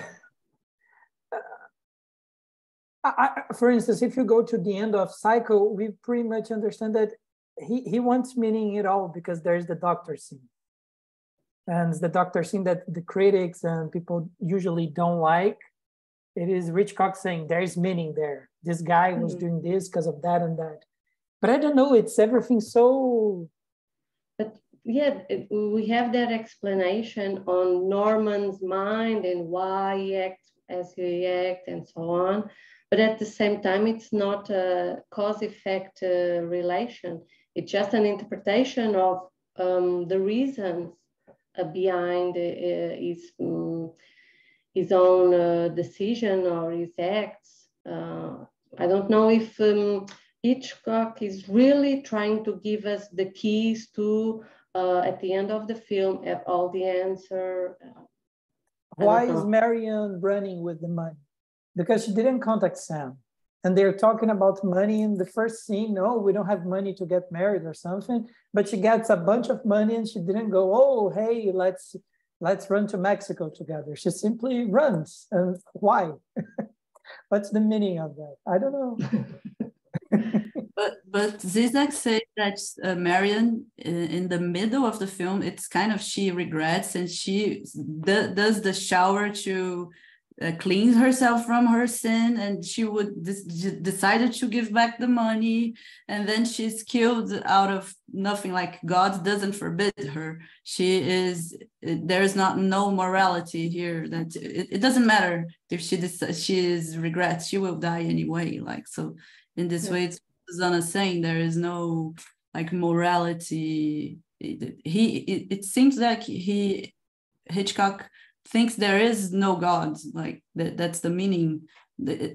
I, for instance, if you go to the end of Psycho, we pretty much understand that he, he wants meaning it all because there's the doctor scene. And the doctor scene that the critics and people usually don't like. It is Hitchcock saying there's meaning there. This guy was mm-hmm. doing this because of that and that. But I don't know, it's everything so. But yeah, we have that explanation on Norman's mind and why he acts as he acts and so on. But at the same time, it's not a cause effect uh, relation. It's just an interpretation of um, the reasons uh, behind uh, his, um, his own uh, decision or his acts. Uh, I don't know if um, Hitchcock is really trying to give us the keys to, uh, at the end of the film, have all the answer. Why is Marion running with the money? Because she didn't contact Sam and they're talking about money in the first scene. No, we don't have money to get married or something. But she gets a bunch of money and she didn't go, oh, hey, let's let's run to Mexico together. She simply runs. And why? What's the meaning of that? I don't know. but but Zizek said that uh, Marion in, in, the middle of the film, it's kind of she regrets and she d- does the shower to uh, cleanse herself from her sin and she would decided to give back the money and then she's killed out of nothing. Like god doesn't forbid her. She is there is not no morality here that it, it doesn't matter if she decides she is regrets she will die anyway. Like so in this yeah. way it's Zana saying there is no like morality. He it, it seems like he hitchcock thinks there is no god like that, that's the meaning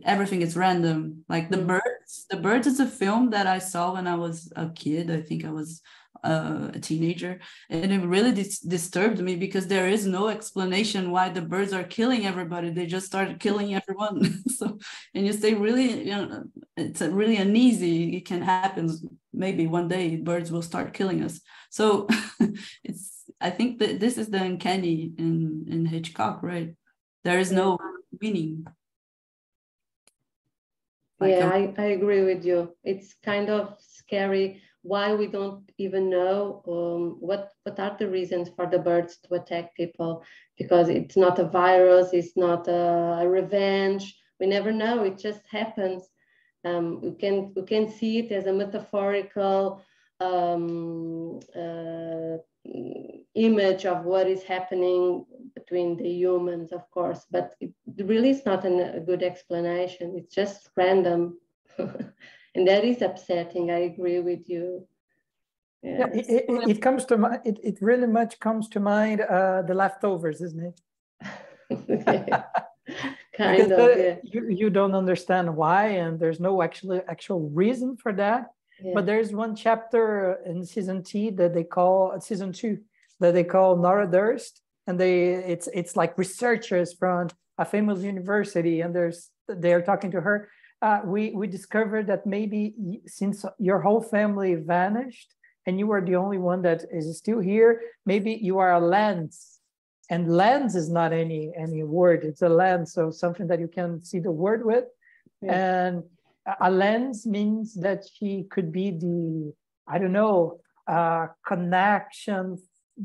everything is random. Like the mm. birds the birds is a film that i saw when i was a kid. I think i was uh, a teenager. And it really dis- disturbed me because there is no explanation why the birds are killing everybody. They just started killing everyone. So and you say really you know it's really uneasy. It can happen. Maybe one day birds will start killing us. So it's I think that this is the uncanny in in Hitchcock, right? There is no meaning. Like yeah, a- I, I agree with you. It's kind of scary why we don't even know um, what what are the reasons for the birds to attack people because it's not a virus, it's not a, a revenge. We never know. It just happens. Um, we can we can see it as a metaphorical um, uh, image of what is happening between the humans, of course, but it really is not an, a good explanation. It's just random. and that is upsetting. I agree with you. Yeah, yeah it, it, it, comes to mind, it, it really much comes to mind uh, the leftovers, isn't it? kind because of, the, yeah. you, you don't understand why, and there's no actually actual reason for that but there's one chapter in season T that they call season two that they call Nora Durst, and they it's it's like researchers from a famous university, and there's they're talking to her. Uh, we we discovered that maybe since your whole family vanished and you are the only one that is still here, maybe you are a lens, and lens is not any any word; it's a lens, so something that you can see the word with, yeah. and a lens means that she could be the i don't know uh, connection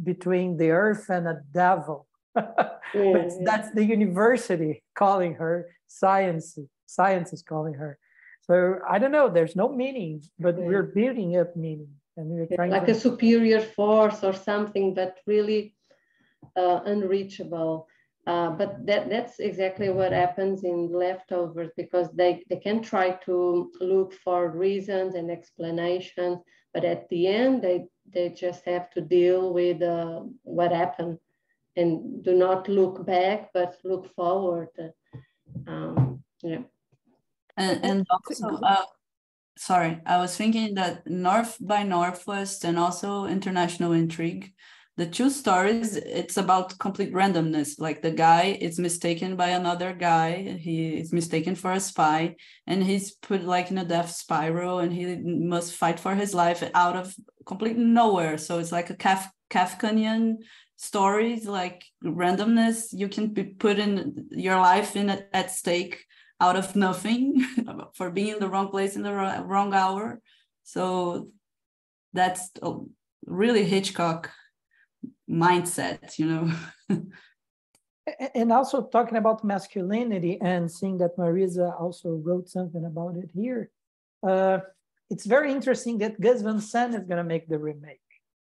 between the earth and a devil. But that's the university calling her science science is calling her. So i don't know there's no meaning but we're building up meaning and we're trying like to... a superior force or something, but really uh, unreachable. Uh, but that, that's exactly what happens in leftovers because they, they can try to look for reasons and explanations, but at the end, they, they just have to deal with uh, what happened and do not look back, but look forward. Um, yeah. And, and also, uh, sorry, I was thinking that North by Northwest and also International Intrigue the two stories it's about complete randomness. Like the guy is mistaken by another guy he is mistaken for a spy and he's put like in a death spiral and he must fight for his life out of complete nowhere. So it's like a Kaf- kafkanian stories like randomness. You can be put in your life in at stake out of nothing for being in the wrong place in the wrong hour. So that's oh, really hitchcock mindset, you know. and also talking about masculinity and seeing that Marisa also wrote something about it here. Uh, it's very interesting that Gus Van Sant is going to make the remake.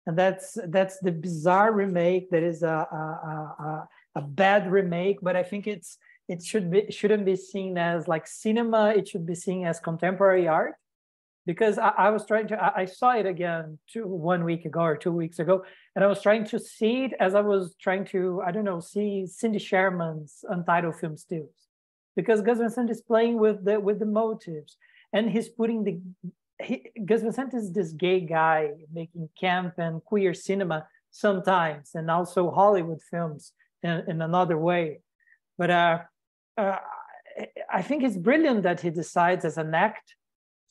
And that's that's the bizarre remake that is a, a, a, a bad remake, but I think it's it should be shouldn't be seen as like cinema, it should be seen as contemporary art because I, I was trying to, I, I, saw it again two, one week ago or two weeks ago, and I was trying to see it as I was trying to, I don't know, see Cindy Sherman's Untitled Film Stills, because Gus Van Sant is playing with the with the motives, and he's putting the, he, Gus Van Sant is this gay guy making camp and queer cinema sometimes, and also Hollywood films in, in another way, but uh, uh, I think it's brilliant that he decides as an act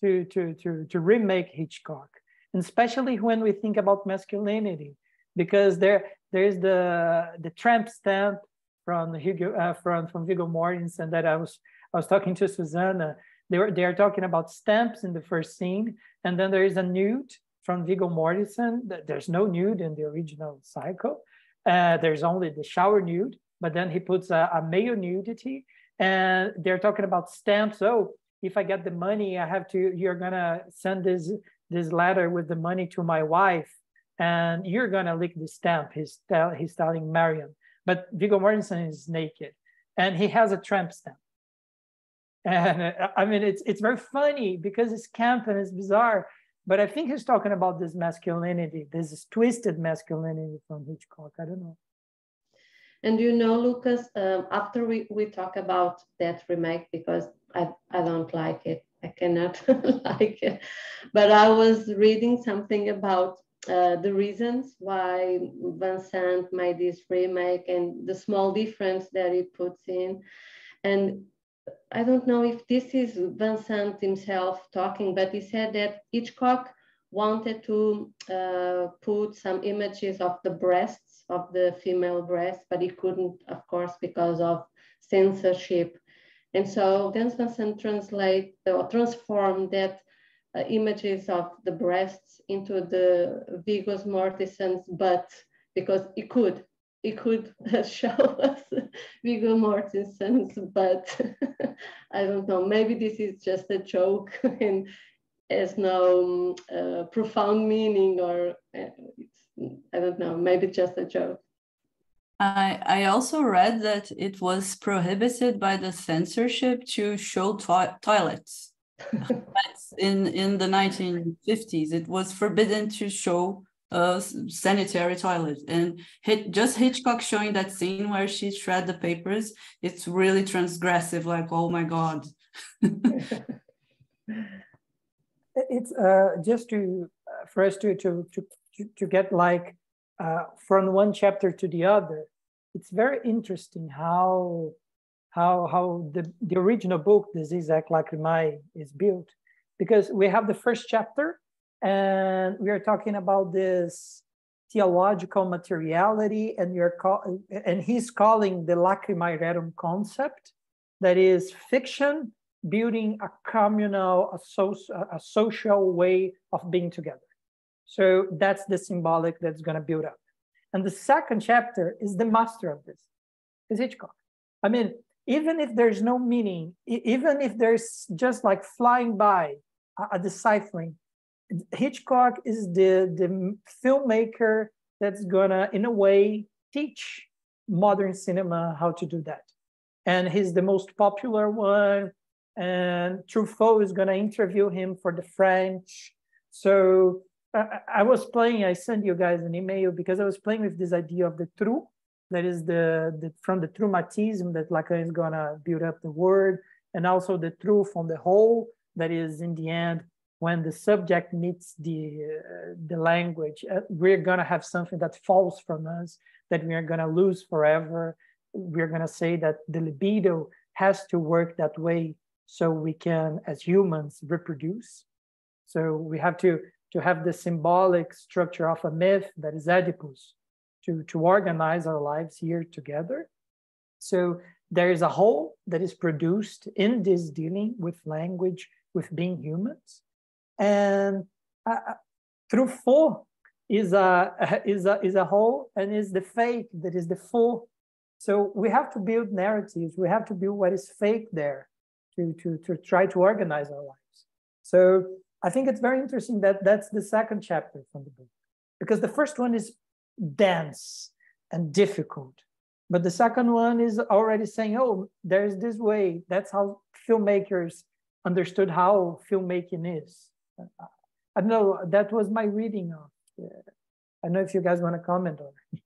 to, to, to, to remake Hitchcock, and especially when we think about masculinity, because there there's the the tramp stamp from Hugo uh, from from Viggo Mortensen that I was I was talking to Susana. They were they are talking about stamps in the first scene, and then there is a nude from Viggo Mortensen. There's no nude in the original Psycho. Uh, there's only the shower nude, but then he puts a, a male nudity, and they're talking about stamps. Oh, if I get the money, I have to, you're gonna send this this letter with the money to my wife, and you're gonna lick the stamp. He's tell, he's telling Marion, but Viggo Mortensen is naked, and he has a tramp stamp. And uh, I mean, it's it's very funny because it's camp and it's bizarre, but I think he's talking about this masculinity, this twisted masculinity from Hitchcock. I don't know. And you know, Lucas, um, after we, we talk about that remake, because I, I don't like it, I cannot like it, but I was reading something about uh, the reasons why Van Sant made this remake and the small difference that it puts in. And I don't know if this is Van Sant himself talking, but he said that Hitchcock wanted to uh, put some images of the breasts of the female breast, but he couldn't, of course, because of censorship. And so Van translate or transform that uh, images of the breasts into the Viggo's Mortensen's butt because he could. He could show us Viggo Mortensen's butt. I don't know. Maybe this is just a joke and has no um, uh, profound meaning or uh, I don't know, maybe just a joke. I, I also read that it was prohibited by the censorship to show to toilets. in in the 1950s, it was forbidden to show a sanitary toilet, and hit, just Hitchcock showing that scene where she shred the papers. It's really transgressive. Like, oh my god. it's uh, just to uh, for us to to to, to get like uh, from one chapter to the other. It's very interesting how how how the, the original book, the Zizek Lacrimae, is built, because we have the first chapter, and we are talking about this theological materiality, and you're call, and he's calling the Lacrimae Rerum concept, that is fiction building a communal, a, so, a social way of being together. So that's the symbolic that's going to build up. And the second chapter is the master of this, is Hitchcock. I mean, even if there's no meaning, even if there's just like flying by a, a deciphering, Hitchcock is the, the filmmaker that's gonna, in a way, teach modern cinema how to do that. And he's the most popular one. And Truffaut is gonna interview him for the French. So I, was playing, I sent you guys an email because I was playing with this idea of the true, that is the, the from the traumatism that Lacan is gonna build up the word, and also the truth on the whole, that is in the end when the subject meets the uh, the language uh, we're going to have something that falls from us that we are going to lose forever. We're going to say that the libido has to work that way so we can as humans reproduce. So we have to to have the symbolic structure of a myth that is oedipus to to organize our lives here together so there is a hole that is produced in this dealing with language with being humans and uh, Truffaut is a is a is a whole and is the fake that is the full. So we have to build narratives. We have to build what is fake there to to to try to organize our lives. So I think it's very interesting that that's the second chapter from the book because the first one is dense and difficult. But the second one is already saying, oh, there's this way. That's how filmmakers understood how filmmaking is. I don't know. That was my reading of. Uh, I don't know if you guys want to comment on it.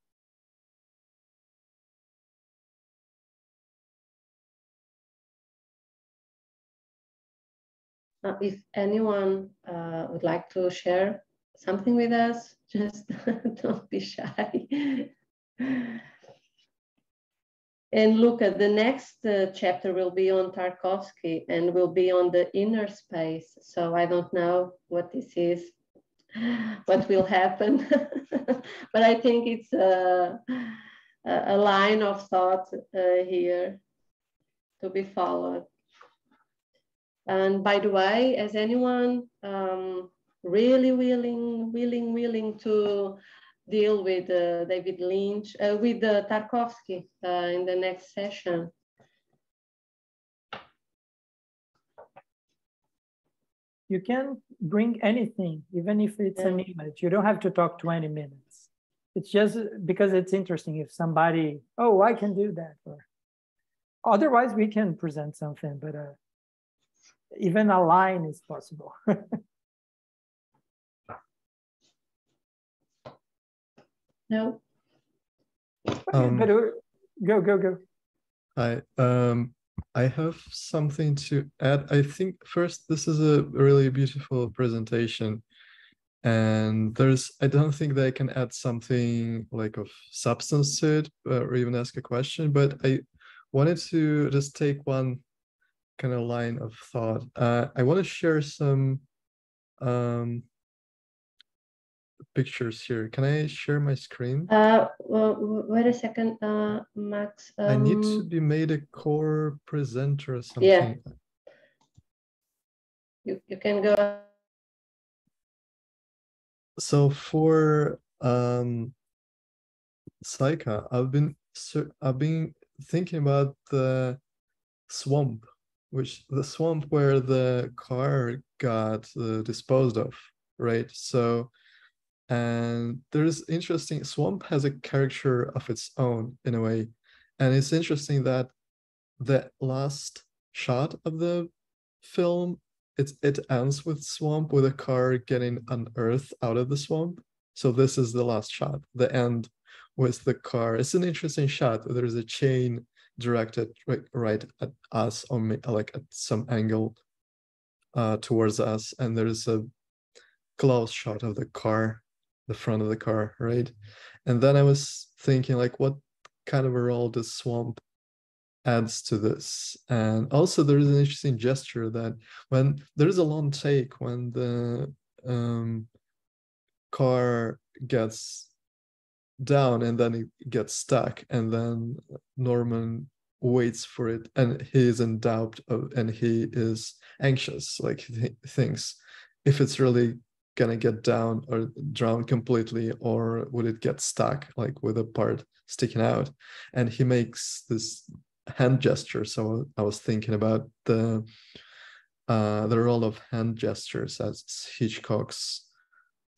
Uh, if anyone uh, would like to share something with us, just don't be shy. And look at the next uh, chapter will be on Tarkovsky and will be on the inner space. So I don't know what this is, what will happen, but I think it's a, a line of thought uh, here to be followed. And by the way, is anyone um, really willing, willing, willing to deal with uh, David Lynch, uh, with uh, Tarkovsky uh, in the next session. You can bring anything, even if it's yeah. an image. You don't have to talk 20 minutes. It's just because it's interesting if somebody, oh, I can do that. Or otherwise, we can present something, but uh, even a line is possible. No. Um, Better go, go, go. I um I have something to add. I think first this is a really beautiful presentation. And there's I don't think that I can add something like of substance to it uh, or even ask a question, but I wanted to just take one kind of line of thought. Uh, I want to share some um, pictures here. Can I share my screen? Uh, well, wait a second, uh, Max. Um, I need to um, be made a core presenter or something. Yeah. You, you can go. So for um, Psycho, I've been I've been thinking about the swamp, which the swamp where the car got uh, disposed of, right? So and there's interesting swamp has a character of its own in a way. And it's interesting that the last shot of the film it, it ends with swamp with a car getting unearthed out of the swamp. So this is the last shot. The end with the car. It's an interesting shot. There's a chain directed right, at us or like at some angle uh, towards us and there's a close shot of the car the front of the car, right? And then I was thinking, like, what kind of a role does swamp adds to this? And also, there is an interesting gesture that when there is a long take when the um, car gets down and then it gets stuck, and then Norman waits for it and he is in doubt of, and he is anxious like he thinks if it's really gonna get down or drown completely or would it get stuck like with a part sticking out. And he makes this hand gesture. So i was thinking about the uh, the role of hand gestures as Hitchcock's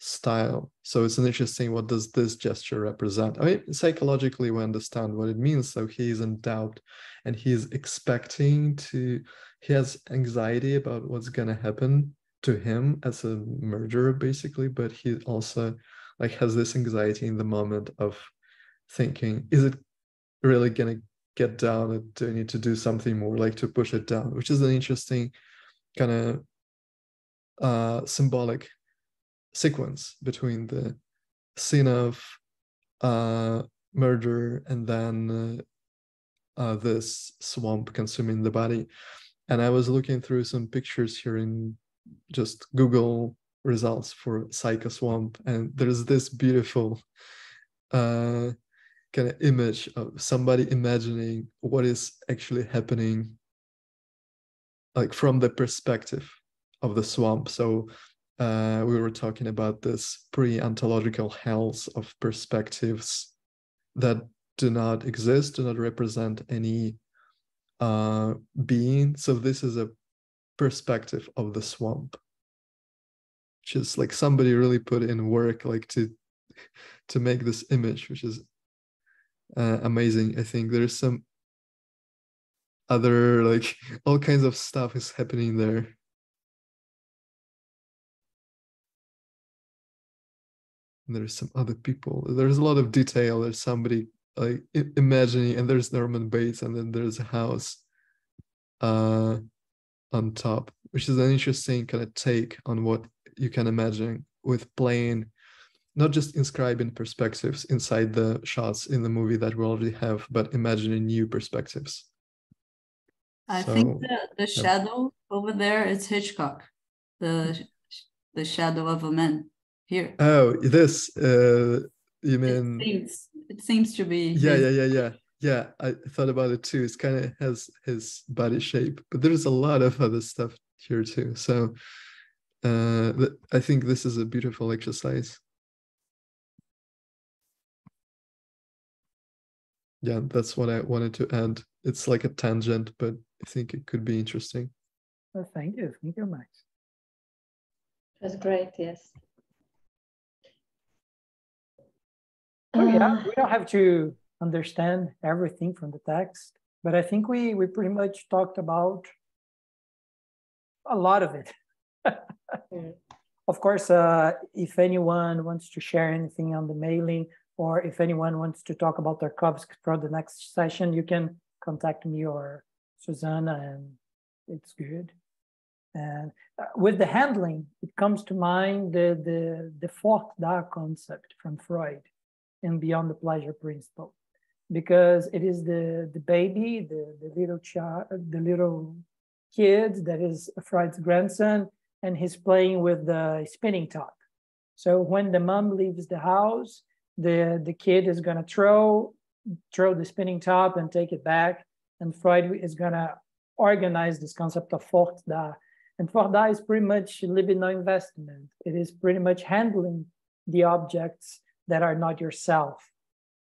style. So it's an interesting what does this gesture represent? I mean, psychologically, we understand what it means. So he's in doubt and he's expecting to, he has anxiety about what's going to happen to him as a murderer, basically, but he also like has this anxiety in the moment of thinking, is it really going to get down? Do I need to do something more like to push it down? Which is an interesting kind of uh, symbolic sequence between the scene of uh, murder and then uh, uh, this swamp consuming the body. And I was looking through some pictures here in just Google results for Psycho Swamp, and there's this beautiful uh, kind of image of somebody imagining what is actually happening, like from the perspective of the swamp. So uh, we were talking about this pre-ontological hells of perspectives that do not exist, do not represent any uh, being. So this is a perspective of the swamp. Just like somebody really put in work, like to to make this image, which is uh, amazing. I think there's some other like all kinds of stuff is happening there and there's some other people. There's a lot of detail. There's somebody like imagining, and there's Norman Bates, and then there's a house uh, on top, which is an interesting kind of take on what you can imagine with playing, not just inscribing perspectives inside the shots in the movie that we already have, but imagining new perspectives. I so, think the, the shadow yeah. over there is Hitchcock, the the shadow of a man here. Oh, this uh, you mean? It seems, it seems to be. Yeah, his... yeah, yeah, yeah, yeah. I thought about it too. It's kind of has his body shape, but there's a lot of other stuff here too. So uh, I think this is a beautiful exercise. Yeah, that's what I wanted to add. It's like a tangent, but I think it could be interesting. Well, thank you. Thank you, Max. That's great. Yes. Oh, yeah, we don't have to understand everything from the text, but I think we we pretty much talked about a lot of it. Of course, uh, if anyone wants to share anything on the mailing, or if anyone wants to talk about their clubs for the next session, you can contact me or Susana, and it's good. And uh, with the handling, it comes to mind the the the fort da concept from Freud and beyond the pleasure principle because it is the, the baby, the, the little child, the little kid that is Freud's grandson, and he's playing with the spinning top. So when the mom leaves the house, the, the kid is gonna throw, throw the spinning top and take it back. And Freud is gonna organize this concept of fort da. And fort da is pretty much libido investment. It is pretty much handling the objects that are not yourself.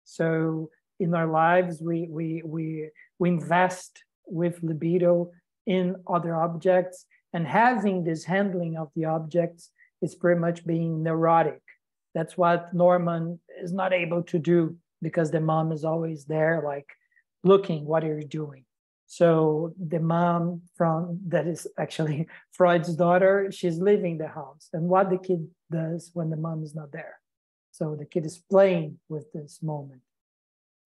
So in our lives, we we we we invest with libido in other objects, and having this handling of the objects is pretty much being neurotic. That's what Norman is not able to do because the mom is always there, like looking, what are you doing? So the mom from that is actually Freud's daughter, she's leaving the house. And what the kid does when the mom is not there. So the kid is playing with this moment.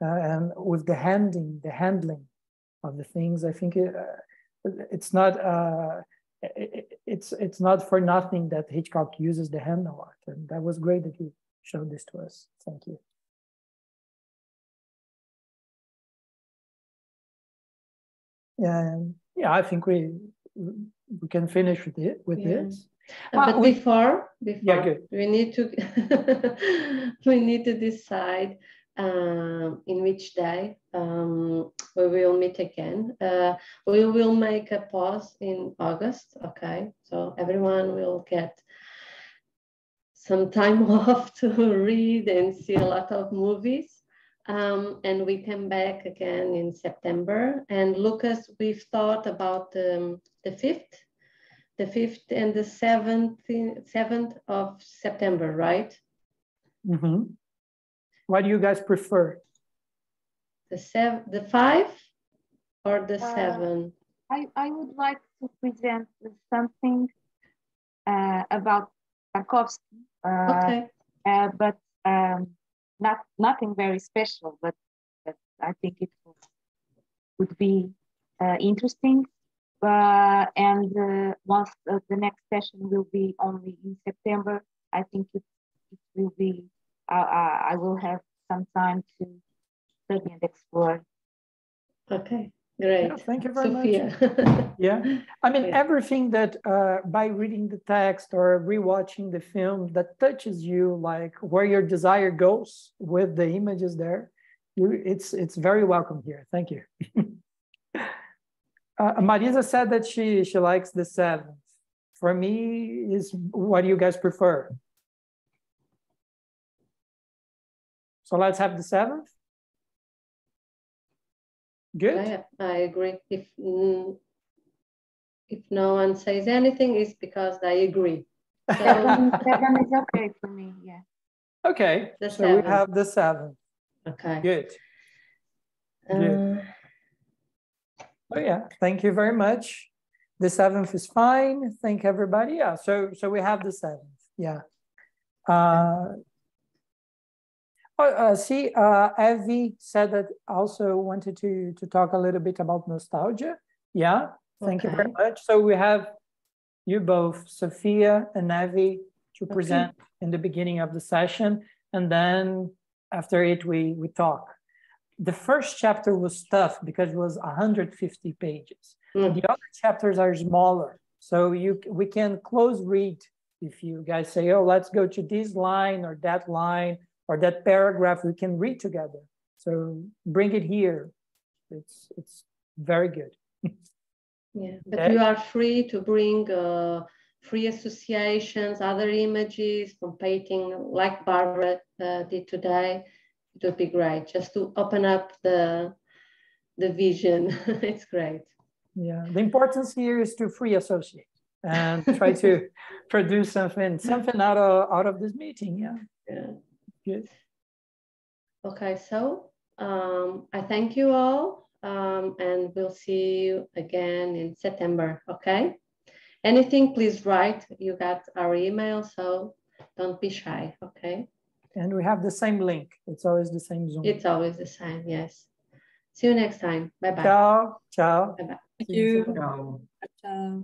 Uh, and with the handing, the handling of the things, I think it, uh, it's not uh, it, it's it's not for nothing that Hitchcock uses the hand a lot, and that was great that you showed this to us. Thank you. Yeah, yeah, I think we we can finish with it with yeah. this. Uh, but we, before, before yeah, we need to we need to decide um, in which day um, we will meet again. Uh, we will make a pause in August, okay? So everyone will get some time off to read and see a lot of movies. Um, and we come back again in September. And Lucas, we've thought about um, the 5th the 5th and the 7th, 7th of September, right? Mm -hmm. What do you guys prefer? The seven, the five or the Uh, seven? I, I would like to present something uh, about Tarkovsky, uh, Okay, uh, but um, not nothing very special, but, but I think it would, would be uh, interesting. Uh, and uh, once uh, the next session will be only in September, I think it, it will be, uh, uh, I will have some time to study and explore. okay, great. Yeah, thank you very much. Sophia. Yeah, I mean, Yeah. everything that uh, by reading the text or rewatching the film that touches you, like where your desire goes with the images there, you, it's it's very welcome here. Thank you. uh, Marisa said that she she likes the seventh. For me, is what do you guys prefer? So let's have the seventh. Good. I, I agree. If mm, if no one says anything, it's because I agree. So Seven, seven is okay for me, yeah. Okay. The so we have the seventh. okay. Good. Uh, Oh yeah, thank you very much. The seventh is fine. Thank everybody. Yeah, so so we have the seventh. Yeah. Uh, oh, uh, see, uh, Evie said that also wanted to to talk a little bit about nostalgia. Yeah, thank you very much. So we have you both, Sophia and Evie, to Okay. present in the beginning of the session, and then after it we we talk the first chapter was tough because it was 150 pages. Mm. The other chapters are smaller. So you we can close read if you guys say, oh, let's go to this line or that line or that paragraph, we can read together. So bring it here. It's it's very good. Yeah, but you are free to bring uh, free associations, other images from painting, like Barbara uh, did today. It would be great just to open up the the vision. it's great. Yeah. The importance here is to free associate and try to produce something something out of out of this meeting. Yeah. Yeah. Good. Okay, so um, I thank you all, um, and we'll see you again in September. Okay. Anything, please write. You got our email, so don't be shy. Okay. And we have the same link. It's always the same Zoom. It's always the same. Yes. See you next time. Bye bye. Ciao. Ciao. Bye bye. Thank you. Ciao. Ciao.